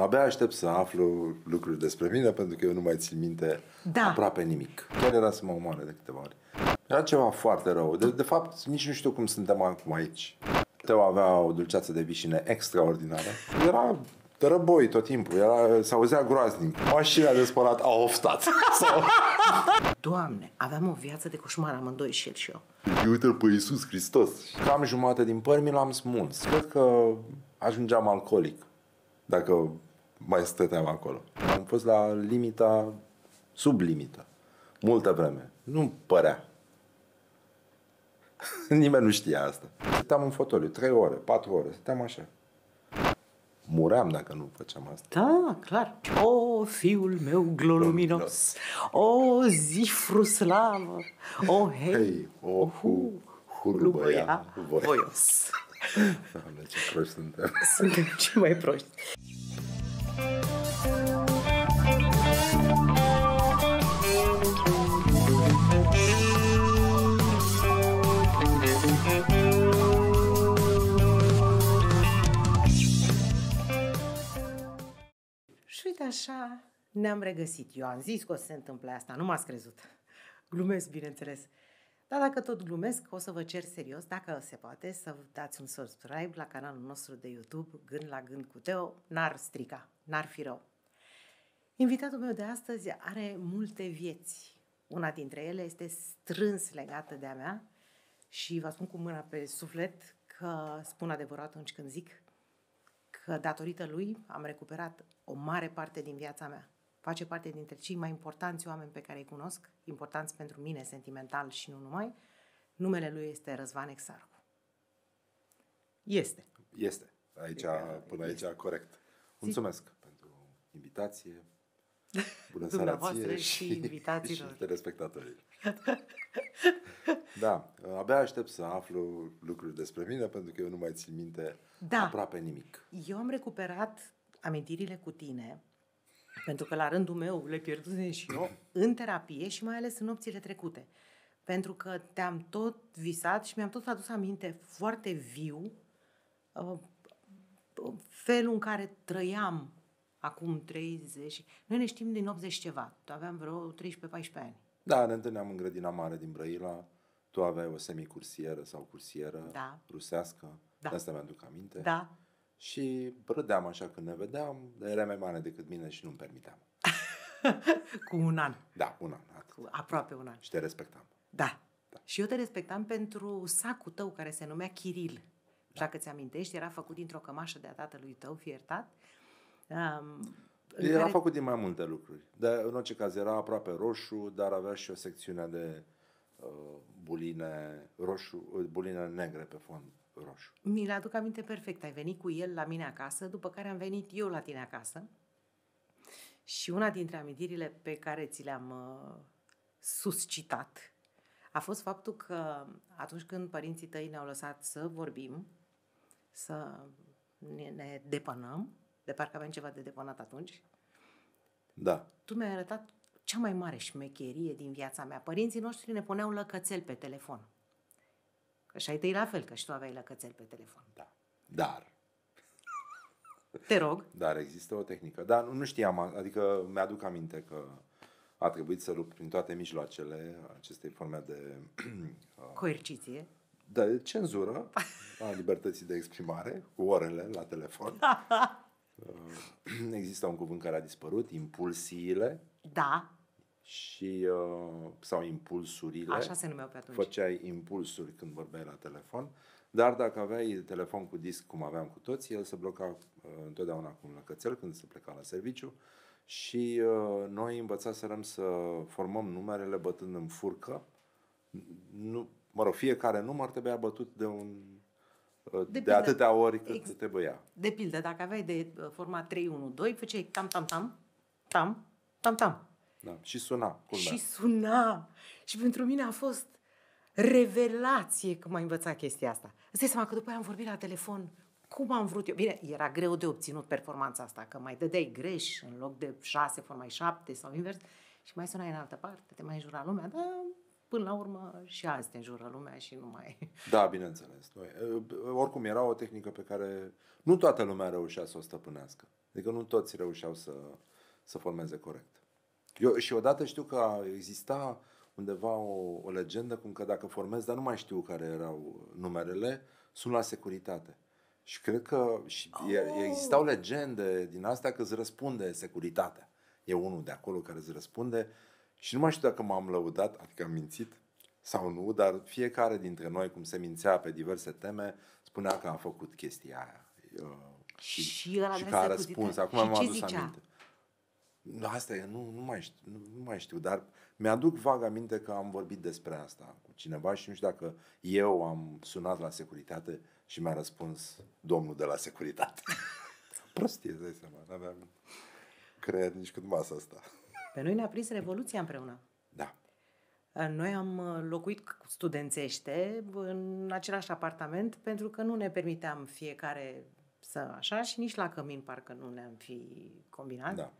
Abia aștept să aflu lucruri despre mine pentru că eu nu mai țin minte Da. aproape nimic. Chiar era să mă omoare de câteva ori. Era ceva foarte rău. De, de fapt, nici nu știu cum suntem acum aici. Teo avea o dulceață de vișine extraordinară. Era răboi tot timpul. Era, se auzea groaznic. Mașina de spălat a oftat. Sau... Doamne, aveam o viață de coșmar amândoi și el și eu. Uite-l pe Iisus Hristos. Cam jumate din păr mi l-am smuls. Cred că ajungeam alcoolic. Dacă mai stăteam acolo. Am fost la limita, sub limită. Multă vreme. Nu părea. Nimeni nu știa asta. Stăteam în fotoliu, 3 ore, 4 ore, stăteam așa. Muream dacă nu făceam asta. Da, clar. O, fiul meu gloluminos, o, zifru slavă, o, hei, Hei, o, hu, hulubăia, voi. voios. Doamne, ce proști suntem. Suntem cei mai proști. Și uite așa ne-am regăsit. Eu am zis că o să se întâmple asta, nu m-ați crezut. Glumesc, bineînțeles. Dar dacă tot glumesc, o să vă cer serios, dacă se poate, să dați un subscribe la canalul nostru de YouTube, Gând la Gând cu Teo, n-ar strica, n-ar fi rău. Invitatul meu de astăzi are multe vieți. Una dintre ele este strâns legată de a mea și vă spun cu mâna pe suflet că spun adevărat atunci când zic că datorită lui am recuperat o mare parte din viața mea. Face parte dintre cei mai importanți oameni pe care îi cunosc, importanți pentru mine sentimental și nu numai. Numele lui este Răzvan Exarcu. Este. Este. Aici, până aici, corect. Mulțumesc pentru invitație. Bună seara Dumneavoastră ție și invitațiilor. și telespectatorilor. da, abia aștept să aflu lucruri despre mine pentru că eu nu mai țin minte Da. aproape nimic. Eu am recuperat amintirile cu tine, pentru că la rândul meu le pierdusem și eu, în terapie și mai ales în nopțile trecute. Pentru că te-am tot visat și mi-am tot adus aminte foarte viu uh, felul în care trăiam acum 30. Noi ne știm din 80 ceva. Tu aveam vreo 13-14 ani. Da, ne întâlneam în grădina mare din Brăila. Tu aveai o semicursieră sau cursieră Da. rusească. Da. De asta mi-aduc aminte. Da. Și râdeam așa când ne vedeam, dar era mai mare decât mine și nu-mi permiteam. Cu un an. Da, un an, atât. Cu aproape un an. Și te respectam. Da. Și eu te respectam pentru sacul tău care se numea Chiril. Dacă ți amintești, era făcut dintr-o cămașă de-a tatălui tău, fiertat. Um, în Era care- făcut din mai multe lucruri. Dar în orice caz era aproape roșu, dar avea și o secțiune de uh, buline roșu, uh, buline negre pe fond roșu. Mi-l aduc aminte perfect. Ai venit cu el la mine acasă, după care am venit eu la tine acasă. Și una dintre amintirile pe care ți le-am uh, suscitat a fost faptul că atunci când părinții tăi ne-au lăsat să vorbim, să ne, ne depănăm, de parcă aveam ceva de depănat atunci, Da. tu mi-ai arătat cea mai mare șmecherie din viața mea. Părinții noștri ne puneau lăcățel pe telefon. Că și ai tăi la fel, că și tu aveai lăcățel pe telefon. Da. Dar, Te rog. dar există o tehnică. Dar nu, nu știam, adică mi-aduc aminte că a trebuit să lupt prin toate mijloacele acestei forme de, Coerciție. de cenzură a libertății de exprimare, cu orele la telefon. Uh, Există un cuvânt care a dispărut, impulsiile Da, și uh, sau impulsurile. așa se numeau pe atunci. Făceai impulsuri când vorbeai la telefon, dar dacă aveai telefon cu disc, cum aveam cu toți, el se bloca uh, întotdeauna cu un lăcățel când se pleca la serviciu și uh, noi învățaserăm să formăm numerele bătând în furcă. Nu, mă rog, fiecare număr trebuia bătut de un uh, de, de pildă. atâtea ori cât Ex- trebuia. De pildă, dacă aveai de uh, format 3-1-2, făceai tam, tam, tam, tam, tam, tam. Da. Și suna, culmea. Și suna. Și pentru mine a fost revelație că m-a învățat chestia asta. Îți dai seama că după aia am vorbit la telefon cum am vrut eu. Bine, era greu de obținut performanța asta, că mai dădeai greș în loc de șase, formai șapte sau invers și mai sunai în altă parte, te mai înjura lumea, dar până la urmă și azi te înjură lumea și nu mai... Da, bineînțeles. Noi, uh, oricum era o tehnică pe care nu toată lumea reușea să o stăpânească. Adică nu toți reușeau să, să formeze corect. Eu, și odată știu că exista undeva o, o legendă cum că dacă formez, dar nu mai știu care erau numerele, sunt la securitate. Și cred că și oh. existau legende din astea că îți răspunde securitatea. E unul de acolo care îți răspunde și nu mai știu dacă m-am lăudat, adică am mințit sau nu, dar fiecare dintre noi, cum se mințea pe diverse teme, spunea că a făcut chestia aia. Uh, și, și, și că a răspuns. Acum m-am adus zicea? aminte. Asta e, nu, nu, mai știu, nu, nu mai știu, dar mi-aduc vag aminte că am vorbit despre asta cu cineva și nu știu dacă eu am sunat la securitate și mi-a răspuns domnul de la securitate. Prostie, dai seama, n-aveam creier nici cât masa asta. Pe noi ne-a prins Revoluția împreună. Da. Noi am uh, locuit studențește în același apartament pentru că nu ne permiteam fiecare să așa și nici la cămin parcă nu ne-am fi combinat. Da.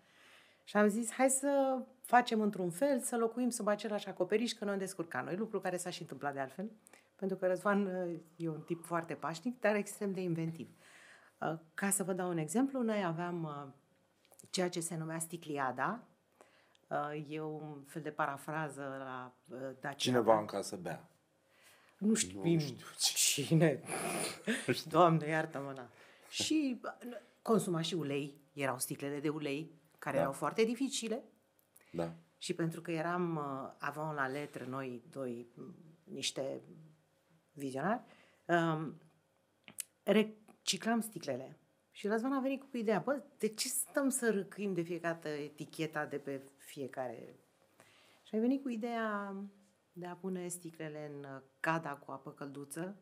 Și am zis, hai să facem într-un fel, să locuim sub același acoperiș, că noi am descurcat noi, lucru care s-a și întâmplat de altfel, pentru că Răzvan uh, e un tip foarte pașnic, dar extrem de inventiv. Uh, ca să vă dau un exemplu, noi aveam ceea ce se numea sticliada, e un fel de parafrază la Dacia. Cineva în casă bea. Nu știu, nu știu cine. Doamne, iartă-mă, na. Și consuma și ulei. Erau sticlele de ulei, care da. erau foarte dificile. Da. Și pentru că eram, aveam la letră noi doi, niște vizionari, um, reciclam sticlele. Și Răzvan a venit cu ideea, bă, de ce stăm să râcâim de fiecare dată eticheta de pe fiecare? Și ai venit cu ideea de a pune sticlele în cada cu apă călduță,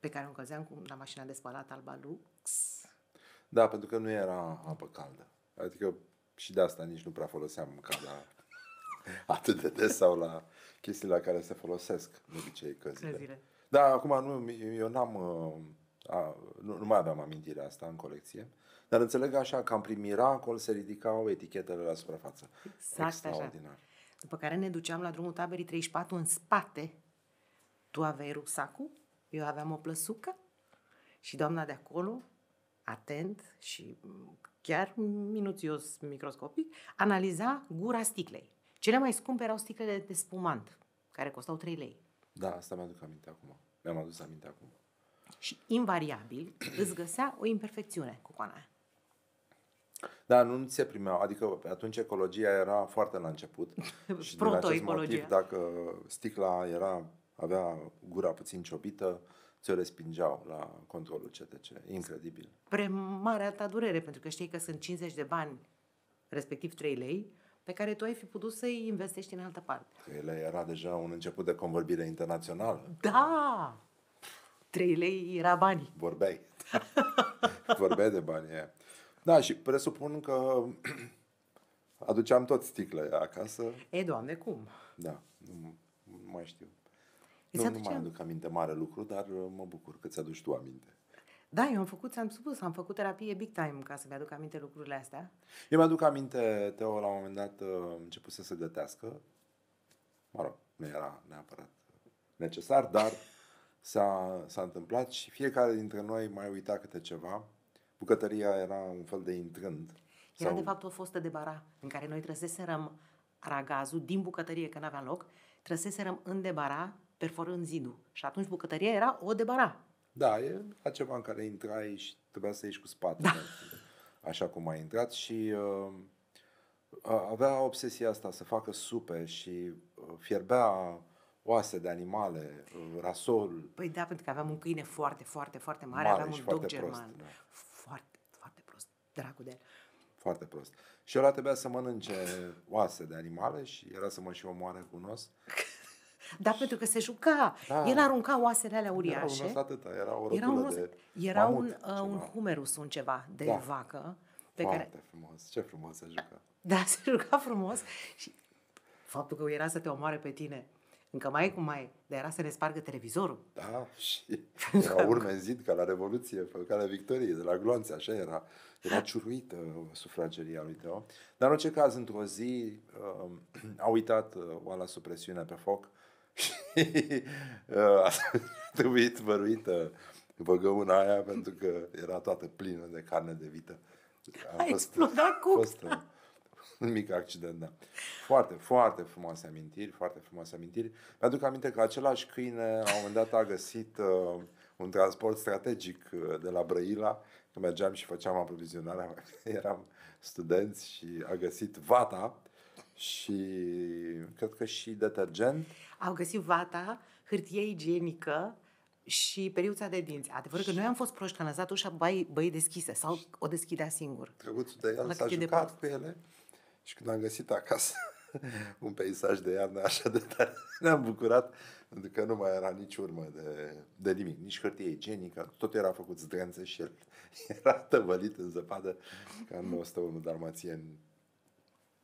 pe care o încălzeam cu la mașina de spălat Alba Lux. Da, pentru că nu era apă caldă. Adică și de asta nici nu prea foloseam cada atât de des sau la chestiile la care se folosesc de obicei căzile. căzile. Da, acum nu, eu n-am, uh, a, nu, nu mai aveam amintirea asta în colecție, dar înțeleg așa că am prin miracol se ridicau etichetele la suprafață. Exact Extraordinar. Așa. După care ne duceam la drumul taberii 34 în spate. Tu aveai rucsacul, eu aveam o plăsucă și doamna de acolo, atent și chiar minuțios microscopic, analiza gura sticlei. Cele mai scumpe erau sticlele de spumant, care costau 3 lei. Da, asta mi-aduc aminte acum. Mi-am adus aminte acum. Și invariabil îți găsea o imperfecțiune cu coana aia. Da, nu se primeau. Adică atunci ecologia era foarte la început. și din acest motiv, dacă sticla era, avea gura puțin ciobită, ți-o respingeau la controlul CTC. Incredibil. Pre marea ta durere, pentru că știi că sunt 50 de bani, respectiv 3 lei, pe care tu ai fi putut să-i investești în altă parte. 3 lei era deja un început de convorbire internațională. Da! 3 lei era bani. Vorbeai. Vorbeai de bani. Yeah. Da, și presupun că aduceam tot sticle acasă. E, doamne, cum? Da, nu, nu mai știu. Nu, aduceam... nu mai aduc aminte mare lucru, dar uh, mă bucur că ți-aduci tu aminte. Da, eu am făcut, ți-am spus, am făcut terapie big time ca să-mi aduc aminte lucrurile astea. Eu mi-aduc aminte, Teo, la un moment dat uh, începuse să gătească. Mă rog, nu era neapărat necesar, dar s-a, s-a întâmplat și fiecare dintre noi mai uita câte ceva bucătăria era un fel de intrând. Era sau... de fapt o fostă de bara în care noi trăseserăm ragazul din bucătărie, că n-aveam loc, trăseserăm în debara, perforând zidul. Și atunci bucătăria era o debara. Da, e ceva în care intrai și trebuia să ieși cu spatele, da. așa cum ai intrat și uh, avea obsesia asta să facă supe și uh, fierbea oase de animale, uh, rasol. Păi da, pentru că aveam un câine foarte, foarte, foarte mare, mare aveam un dog german. Prost, da dracu de el. Foarte prost. Și ăla trebuia să mănânce oase de animale și era să mă și omoare cu nos. Da, pentru că se juca. Da. El arunca oasele alea uriașe. Era un atâta, era o era un, de Era mamut, un, uh, un humerus, un ceva de da. vacă. Pe Foarte care... frumos, ce frumos se juca. Da, se juca frumos și faptul că era să te omoare pe tine încă mai cum mai, dar era să ne spargă televizorul. Da, și era urme în zid ca la Revoluție, pe calea Victoriei, de la Glonțe, așa era. Era ciuruită suprageria lui Teo. Dar în orice caz, într-o zi, uh, a uitat uh, oala sub presiune pe foc și uh, a trebuit văruită băgăuna aia pentru că era toată plină de carne de vită. A explodat cu... A fost uh, un mic accident, da. Foarte, foarte frumoase amintiri, foarte frumoase amintiri. Mi-aduc aminte că același câine, la un moment dat, a găsit uh, un transport strategic uh, de la Brăila, că mergeam și făceam aprovizionarea, eram studenți și a găsit vata și cred că și detergent. Au găsit vata, hârtie igienică și periuța de dinți. Adevărul că noi am fost proști, că am lăsat ușa băi, băi deschise sau o deschidea singur. Drăguțul de el La s-a cât e jucat departe. cu ele și când am găsit acasă un peisaj de iarnă așa de tare, ne-am bucurat pentru că nu mai era nici urmă de, de nimic, nici hârtie igienică, tot era făcut zdrențe și el era tăvălit în zăpadă ca în 101 dalmațien,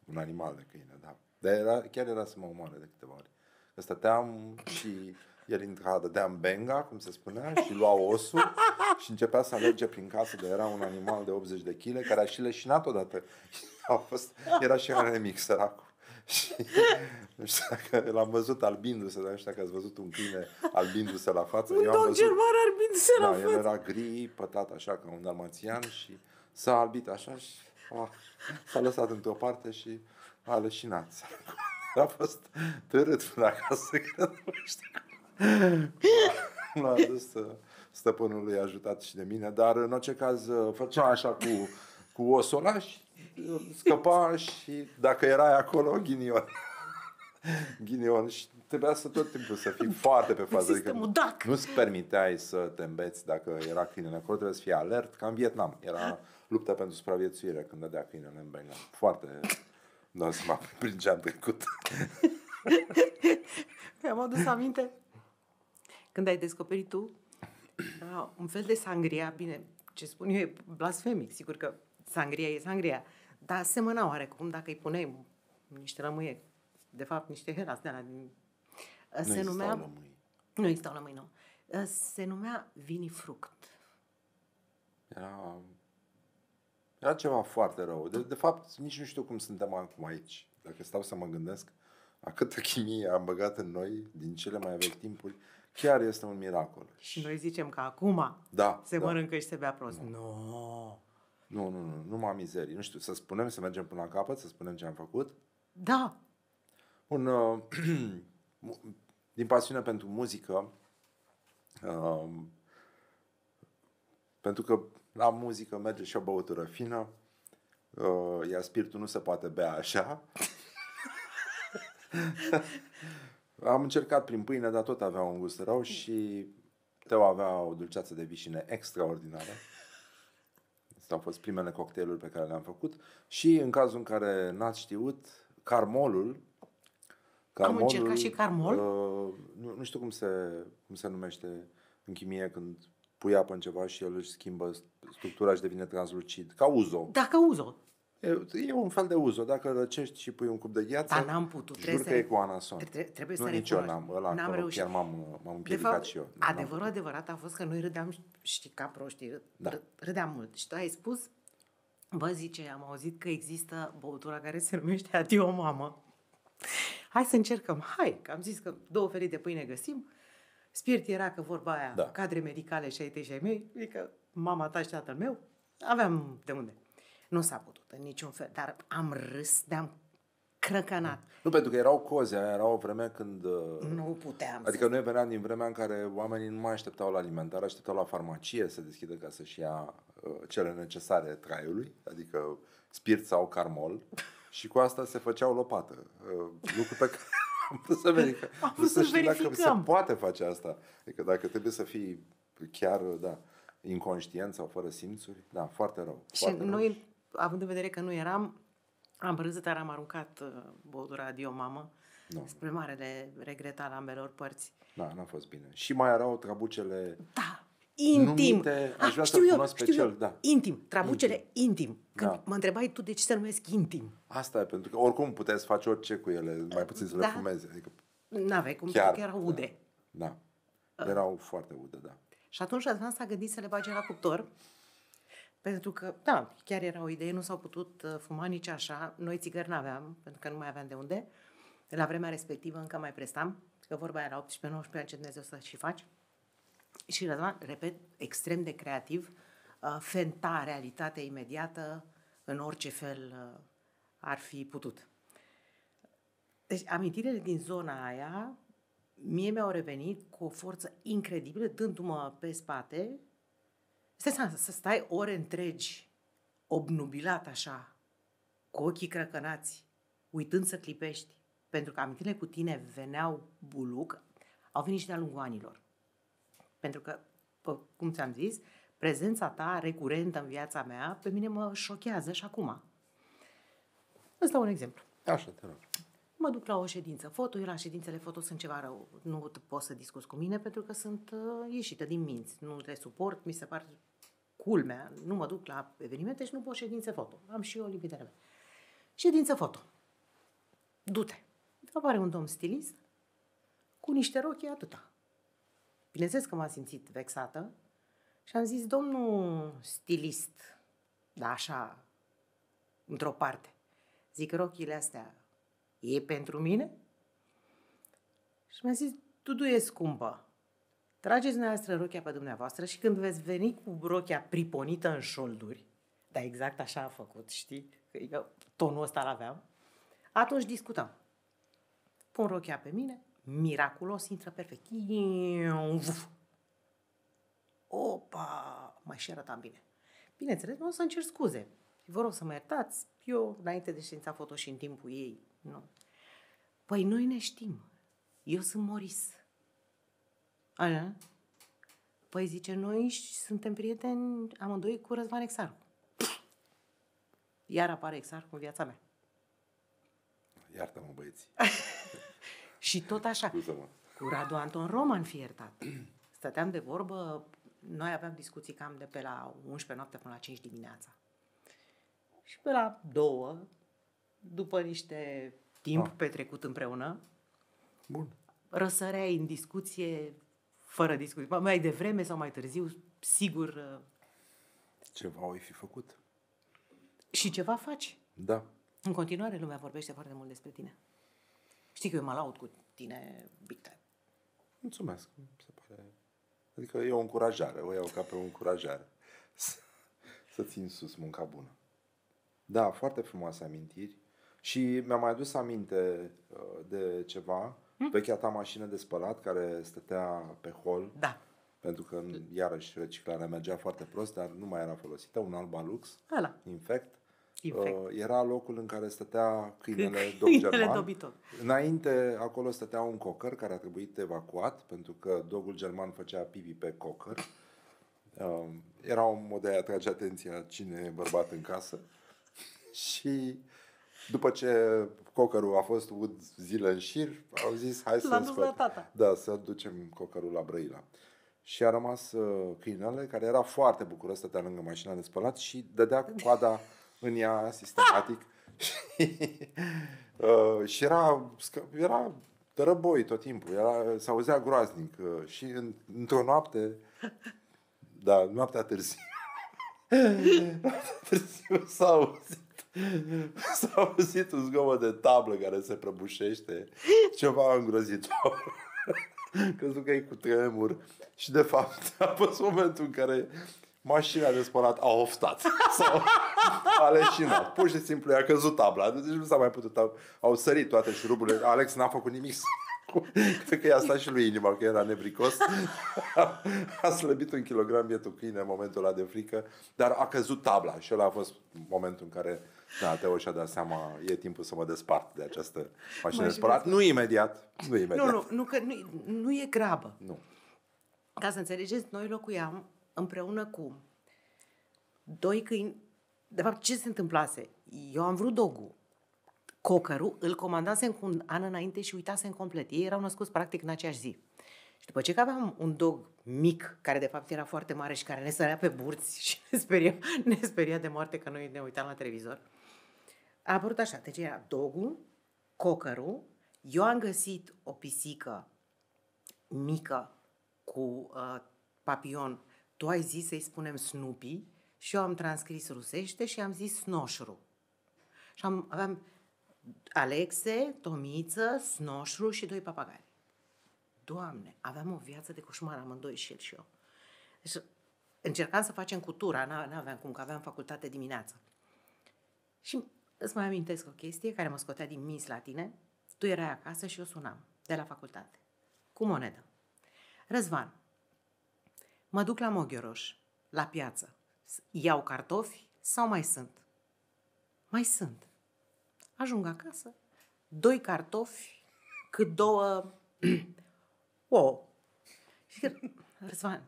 un animal de câine, da. Dar era, chiar era să mă omoare de câteva ori. Că stăteam și el intra, dădeam benga, cum se spunea, și lua osul și începea să alerge prin casă, de era un animal de 80 de kg, care a și leșinat odată. A fost, era și anemic, săracul. Și nu știu dacă l-am văzut albindu-se, dar nu știu dacă ați văzut un câine albindu-se la față. Un Eu am dog văzut, german arbindu-se la da, el față. era gri, pătat așa, ca un dalmațian și s-a albit așa și a, s-a lăsat într-o parte și a leșinat. A fost târât până acasă, că nu știu cum. L-a adus uh, stăpânul lui, a ajutat și de mine, dar în orice caz uh, făcea așa cu, cu osul ăla și uh, scăpa și dacă erai acolo, ghinion. ghinion și trebuia să tot timpul să fii foarte pe fază. Există Adică mudac. nu-ți permiteai să te îmbeți dacă era câinele acolo, trebuie să fii alert, ca în Vietnam. Era luptă pentru supraviețuire când dădea câinele în bengal. Foarte, dau seama prin ce am trecut. Mi-am adus aminte când ai descoperit tu era un fel de sangria, bine, ce spun eu e blasfemic, sigur că sangria e sangria, dar semăna oarecum dacă îi puneai niște lămâie, de fapt niște helați de la din... Se existau numea... lămâi. Nu existau lămâi, nu. Se numea vinifruct. Era, era ceva foarte rău. De, de fapt, nici nu știu cum suntem acum aici. Dacă stau să mă gândesc, a câtă chimie am băgat în noi din cele mai vechi timpuri, chiar este un miracol. Și noi zicem că acum Da, se da. mănâncă și se bea prost. Nu. No. Nu, nu, nu, numai mizerii. Nu știu, să spunem, să mergem până la capăt, să spunem ce am făcut. Da, Un, uh, mu- din pasiune pentru muzică, uh, pentru că la muzică merge și o băutură fină, uh, iar spiritul nu se poate bea așa. Am încercat prin pâine, dar tot avea un gust rău și Teo avea o dulceață de vișine extraordinară. Astea au fost primele cocktailuri pe care le-am făcut. Și în cazul în care n-ați știut, carmolul, Am încercat și carmol? Uh, nu, nu știu cum se, cum se numește în chimie când pui apă în ceva și el își schimbă structura și devine translucid. Ca uzo. dacă uzo. E, e un fel de uzo. Dacă răcești și pui un cup de gheață, Dar n-am putut, Jur trebuie că să- e cu anason. Tre- trebuie nu, să nici eu recunosc. n-am. Ăla N-am acolo reușit. chiar m-am, m-am De împiedicat fapt, și eu. N-am adevărul putut. adevărat a fost că noi râdeam, știi, ca proștii, râ- Da. râ- râdeam mult. Și tu ai spus, bă, zice, am auzit că există băutura care se numește adio mamă. Hai să încercăm, hai, că am zis că două felii de pâine găsim. Spirit era că vorba aia, Da. cadre medicale și ai tăi și ai mei, adică mama ta și tatăl meu, aveam de unde. Nu s-a putut în niciun fel, dar am râs, de-am crăcănat. Nu, pentru că erau coze, aia era o vreme când... uh, Nu puteam Adică noi veneam din vremea în care oamenii nu mai așteptau la alimentar, așteptau la farmacie să deschidă ca să-și ia uh, cele necesare traiului, adică spirit sau carmol, și cu asta se făcea o lopată. Uh, lucru pe care am vrut să verific. Am Vrut vrut să știu dacă se verificăm. poate face asta. Adică dacă trebuie să fii chiar, da, inconștient sau fără simțuri, da, foarte rău. Și foarte rău. noi, având în vedere că nu eram, am râzut, dar am aruncat uh, băutura Adio Mamă, Nu. spre marele regret al ambelor părți. Da, n-a fost bine. Și mai erau trabucele Da, intim. Numite, aș vrea știu să-l eu, cunosc pe știu cel, eu. da. Intim, trabucele intim. Când Da. mă întrebai tu de ce se numesc intim, Asta e, pentru că oricum puteți să faci orice cu ele, mai puțin să le Da. fumezi. Adică, n-aveai cum, Chiar, că erau ude. da. Erau foarte udă, da. Și atunci Răzvan s-a gândit să le bage la cuptor, pentru că, da, chiar era o idee, nu s-au putut uh, fuma nici așa. Noi țigări n-aveam, pentru că nu mai aveam de unde. La vremea respectivă încă mai prestam, că vorba era 18-19 ani, ce Dumnezeu să și faci. Și Răzvan, repet, extrem de creativ, uh, fenta realitatea imediată, în orice fel uh, ar fi putut. Deci amintirile din zona aia mie mi-au revenit cu o forță incredibilă, dându-mă pe spate. Stai să stai ore întregi, obnubilat așa, cu ochii crăcănați, uitând să clipești, pentru că amintirile cu tine veneau buluc, au venit și de-a lungul anilor. Pentru că, cum ți-am zis, prezența ta recurentă în viața mea, pe mine mă șochează și acum. Ăsta un exemplu. Așa, te rog. Mă duc la o ședință foto, eu la ședințele foto sunt ceva rău. Nu poți să discuți cu mine pentru că sunt uh, ieșită din minți. Nu le suport, mi se pare culmea. Nu mă duc la evenimente și nu pot ședințe foto. Am și eu limitele mele. Ședință foto. Du-te. Apare un domn stilist cu niște rochi atâta. Bineînțeles că m-am simțit vexată și am zis, domnul stilist, da, așa, într-o parte, zic, rochile astea e pentru mine? Și mi-a zis, Dudu e scumpă. Trageți dumneavoastră rochia pe dumneavoastră și când veți veni cu rochia priponită în șolduri, dar exact așa a făcut, știi? Că eu tonul ăsta l-aveam. Atunci discutăm. Pun rochia pe mine, miraculos, intră perfect. Opa! Mai și arătam bine. Bineînțeles, nu o să-mi cer scuze. Vă rog să mă iertați. Eu, înainte de știința foto și în timpul ei, nu. Păi noi ne știm. Eu sunt Moris. Așa? Păi zice, noi suntem prieteni amândoi cu Răzvan Exarcu. Iar apare Exarcu în viața mea. Iartă-mă, băieți. și tot așa. Scuză-mă. Cu Radu Anton Roman fi iertat. Stăteam de vorbă, noi aveam discuții cam de pe la 11 noapte până la 5 dimineața. Și pe la 2, după niște timp ah. petrecut împreună, Bun. răsăreai în discuție, fără discuție. Mai devreme sau mai târziu, sigur... Uh, ceva o fi făcut. Și ceva faci. Da. În continuare, lumea vorbește foarte mult despre tine. Știi că eu mă laud cu tine big time. Mulțumesc. Se pare... Adică e o încurajare, o iau ca pe o încurajare. Să, să țin sus munca bună. Da, foarte frumoase amintiri. Și mi-am mai adus aminte uh, de ceva, hmm? vechea ta mașină de spălat care stătea pe hol. Da. Pentru că, iarăși, reciclarea mergea foarte prost, dar nu mai era folosită, un Alba Lux, Ala. Infect. Infect. Uh, era locul în care stătea câinele dog german. Dobitor. Înainte, acolo stătea un cocker care a trebuit evacuat, pentru că dogul german făcea pipi pe cocker. Uh, era un mod de a atrage atenția cine e bărbat în casă. și după ce cocărul a fost ud zile în șir, au zis hai să dus la tata. Da, să ducem cocărul la Brăila. Și a rămas uh, câinele, care era foarte bucuros, stătea lângă mașina de spălat și dădea coada în ea sistematic. și, uh, și era, era tărăboi tot timpul, era, s-auzea groaznic. Uh, și în, într-o noapte, da, noaptea târziu, noaptea târziu s-a auzit S-a auzit un zgomot de tablă care se prăbușește, ceva îngrozitor. Crezut că e cu tremur. Și de fapt a fost momentul în care mașina de spălat a oftat sau a leșinat. Pur și simplu i-a căzut tabla. Deci nu s-a mai putut. Au, au sărit toate șuruburile. Alex n-a făcut nimic Cred că i-a stat și lui inima, că era nebricos. a slăbit un kilogram bietul câine în momentul ăla de frică, dar a căzut tabla și ăla a fost momentul în care da, Teo și-a dat seama, e timpul să mă despart de această mașină de spălat. Nu imediat. Nu imediat. Nu, nu, nu, că nu, nu e grabă. Nu. Ca să înțelegeți, noi locuiam împreună cu doi câini. De fapt, ce se întâmplase? Eu am vrut dogul. Cocărul îl comandasem cu un an înainte și uitasem complet. Ei erau născuți practic în aceeași zi. Și după ce că aveam un dog mic, care de fapt era foarte mare și care ne sărea pe burți și ne speria, ne speria de moarte că noi ne uitam la televizor, a apărut așa, deci era dogul, cocărul, eu am găsit o pisică mică cu uh, papion, tu ai zis să-i spunem Snoopy și eu am transcris rusește și am zis Snoșru. Și am, aveam Alexe, Tomiță, Snoșru și doi papagali. Doamne, aveam o viață de coșmar amândoi și el și eu. Deci încercam să facem cutura, nu aveam cum, că aveam facultate dimineața. Și îți mai amintesc o chestie care mă scotea din minți la tine. Tu erai acasă și eu sunam de la facultate. Cu monedă. Răzvan, mă duc la Moghioroș, la piață. Iau cartofi sau mai sunt? Mai sunt. Ajung acasă, doi cartofi, cât două ouă. Și că, Răzvan,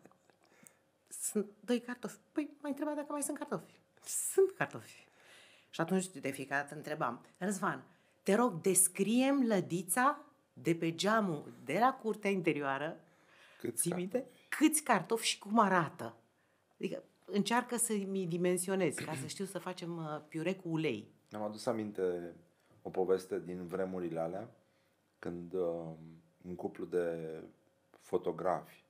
sunt doi cartofi. Păi, mai întreba dacă mai sunt cartofi. Sunt cartofi. Și atunci de fiecare dată întrebam, Răzvan, te rog, descriem lădița de pe geamul de la curtea interioară, Câți ții minte? Câți cartofi și cum arată. Adică încearcă să mi dimensionezi, ca să știu să facem uh, piure cu ulei. Mi-am adus aminte o poveste din vremurile alea, când uh, un cuplu de fotografi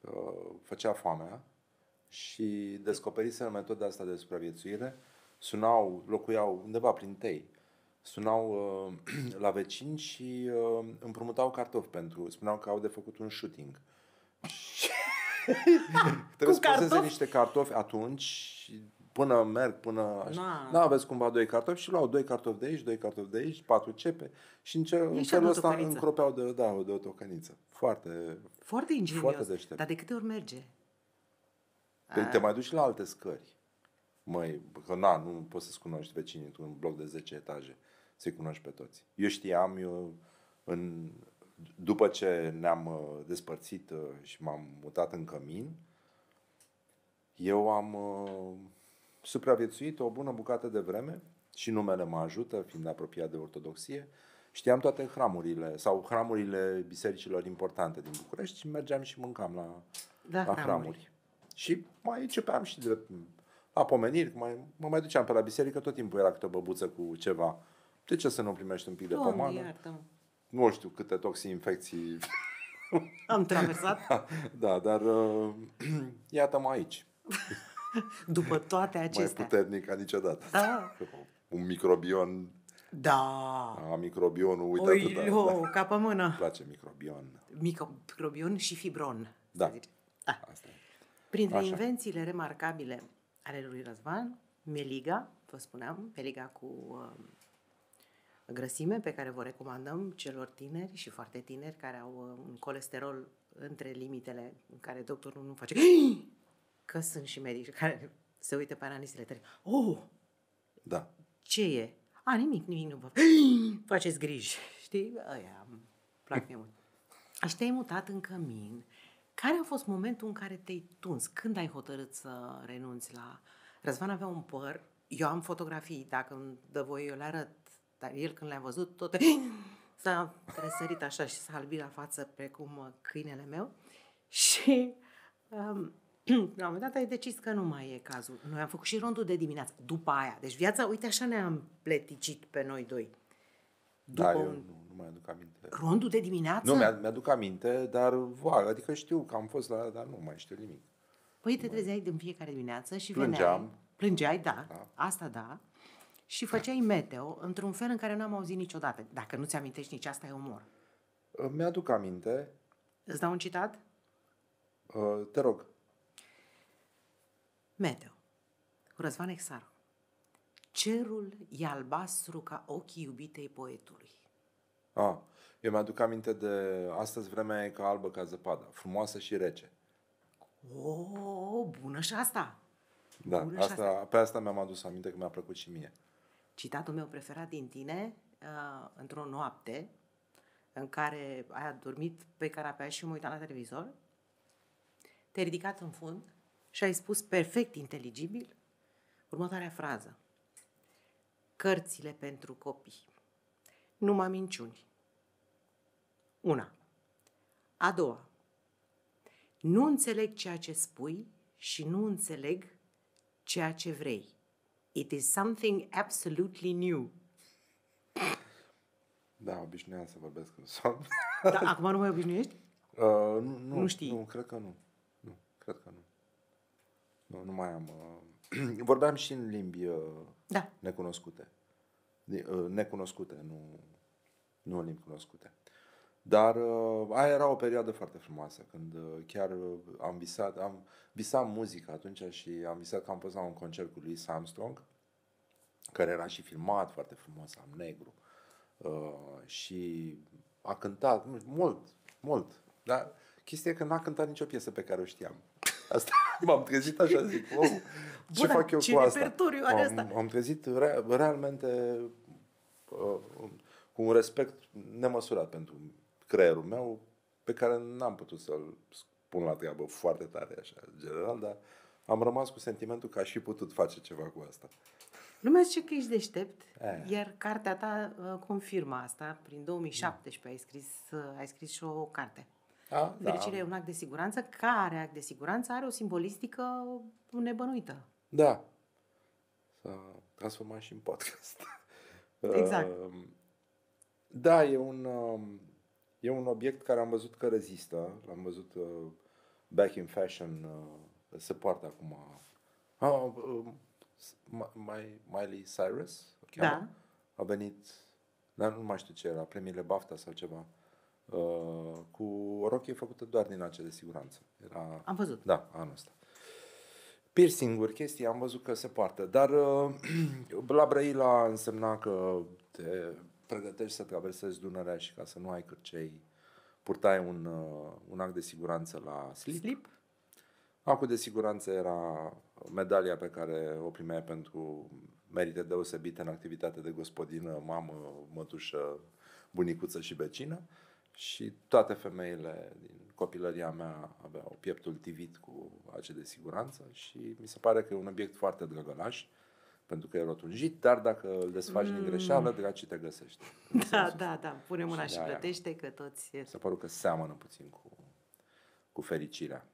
uh, făcea foamea și descoperise metoda asta de supraviețuire. Sunau, locuiau undeva prin tei, sunau uh, la vecini și uh, împrumutau cartofi pentru, spuneau că au de făcut un shooting. Și Trebuie să cartofi? poseze niște cartofi atunci și până merg, până așa. Na. Da, aveți cumva doi cartofi și luau doi cartofi de aici, doi cartofi de aici, patru cepe și în, ce, în Nici felul o ăsta tocăniță. încropeau de, da, de o tocăniță. Foarte... Foarte ingenios. Foarte deștept. Dar de câte ori merge? Păi te mai duci la alte scări. Măi, că na, nu poți să-ți cunoști vecinii într-un bloc de 10 etaje, să-i cunoști pe toți. Eu știam, eu, în, după ce ne-am uh, despărțit uh, și m-am mutat în cămin, eu am uh, supraviețuit o bună bucată de vreme și numele mă ajută, fiind apropiat de ortodoxie. Știam toate hramurile sau hramurile bisericilor importante din București și mergeam și mâncam la, Da, la hramuri. hramuri. Și mai începeam și de, la pomeniri, mai, mă mai duceam pe la biserică, tot timpul era câte o băbuță cu ceva. De ce să nu primești un pic de Doamne, pomană? iartă Nu știu câte toxii infecții. Am traversat da, dar uh, iată-mă aici. după toate Mai acestea. puternic ca niciodată. Da. Un microbion, Da. a, microbionul, uite atâta. Oilo, Da. ca pe mână. Îmi place microbion. Microbion și fibron. Da. Se zice. Ah. Asta e. Printre Așa. invențiile remarcabile ale lui Răzvan, meliga, vă spuneam, meliga cu uh, grăsime pe care vă recomandăm celor tineri și foarte tineri care au uh, un colesterol între limitele în care doctorul nu face că sunt și medici care se uită pe analizele tale. Oh, Da. ce e? A, nimic, nimic, nu vă faceți griji. Știi? Aia îmi plac mie mult. Și te-ai mutat în cămin. Care a fost momentul în care te-ai tuns? Când ai hotărât să renunți la... Răzvan avea un păr, eu am fotografii, dacă îmi dă voie eu le arăt, dar el când le-a văzut tot s-a tresărit așa și s-a albit la față precum uh, câinele meu și um, la un moment dat ai decis că nu mai e cazul. Noi am făcut și rondul de dimineață, după aia. Deci viața, uite așa ne-am pleticit pe noi doi. Da, După eu un- nu, nu mai aduc aminte. Rondul de dimineață? Nu, mi- mi-aduc aminte, dar vag, adică știu că am fost la dar nu mai știu nimic. Păi te trezeai din fiecare dimineață și Plângeam. veneai. Plângeai, da, Da. asta da. Și făceai meteo într-un fel în care n-am auzit niciodată. Dacă nu-ți amintești nici asta, e umor. Uh, Mi-aduc aminte, Îți dau un citat? uh, te rog, Meteo. Cu Răzvan Exaru. Cerul e albastru ca ochii iubitei poetului. Ah, eu mi-aduc aminte de astăzi vremea e ca albă ca zăpada, frumoasă și rece. O, bună și asta! Da, Bună și asta, pe asta mi-am adus aminte că mi-a plăcut și mie. Citatul meu preferat din tine, uh, într-o noapte în care ai adormit pe canapea și mă uitam la televizor, te-ai ridicat în fund și ai spus perfect inteligibil următoarea frază. Cărțile pentru copii. Numai minciuni. Una. A doua. Nu înțeleg ceea ce spui și nu înțeleg ceea ce vrei. It is something absolutely new. Da, obișnuiam să vorbesc în somn. Dar acum nu mai obișnuiești? Uh, nu, nu, Nu știi? Nu, cred că nu. Nu, cred că nu. Nu, nu mai am... Uh... Vorbeam și în limbi uh, Da. necunoscute. Di- uh, Necunoscute, nu, nu în limbi cunoscute. Dar uh, aia era o perioadă foarte frumoasă, când uh, chiar uh, am visat, am visat muzică atunci și am visat că am fost la un concert cu Louis Armstrong, care era și filmat foarte frumos, am negru. Uh, și a cântat mult, mult. Dar chestia e că n-a cântat nicio piesă pe care o știam. Asta m-am trezit așa, zic, wow, ce Bun, fac eu ce cu asta? repertoriu are am, ăsta? am trezit re- realmente uh, cu un respect nemăsurat pentru creierul meu, pe care n-am putut să-l pun la treabă foarte tare, așa, în general, dar am rămas cu sentimentul că aș fi putut face ceva cu asta. Lumea zice că ești deștept, E. iar cartea ta uh, confirmă asta. Prin 2017 ai scris, uh, ai scris și o carte. A, Fericirea e un act de siguranță, care act de siguranță are o simbolistică nebănuită. Da. S-a transformat și în podcast. Exact. Uh, Da, e un, um, e un obiect care am văzut că rezistă. L-am văzut uh, back in fashion. uh, Se poartă acum. Ah, uh, Ma- Mai- Miley Cyrus? o cheamă? Da. A venit, dar nu mai știu ce era, premiile BAFTA sau ceva. uh, Cu o rochie făcută doar din ace de siguranță. Era Am văzut. da, anul ăsta. Piercing-uri, chestii, am văzut că se poartă. Dar uh, la Brăila însemna că te pregătești să traversezi Dunărea și ca să nu ai cârcei, purtai un, uh, un act de siguranță la slip. Slip? Acul de siguranță era medalia pe care o primeai pentru merite deosebite în activitate de gospodină, mamă, mătușă, bunicuță și vecină. Și toate femeile din copilăria mea aveau pieptul tivit cu ace de siguranță și mi se pare că e un obiect foarte drăgălaș pentru că e rotunjit, dar dacă îl desfaci din greșeală, dracii te găsește. În Da, sensul da, da. Pune mâna Și și de aia. plătește că toți... mi s-a părut că seamănă puțin cu, cu fericirea.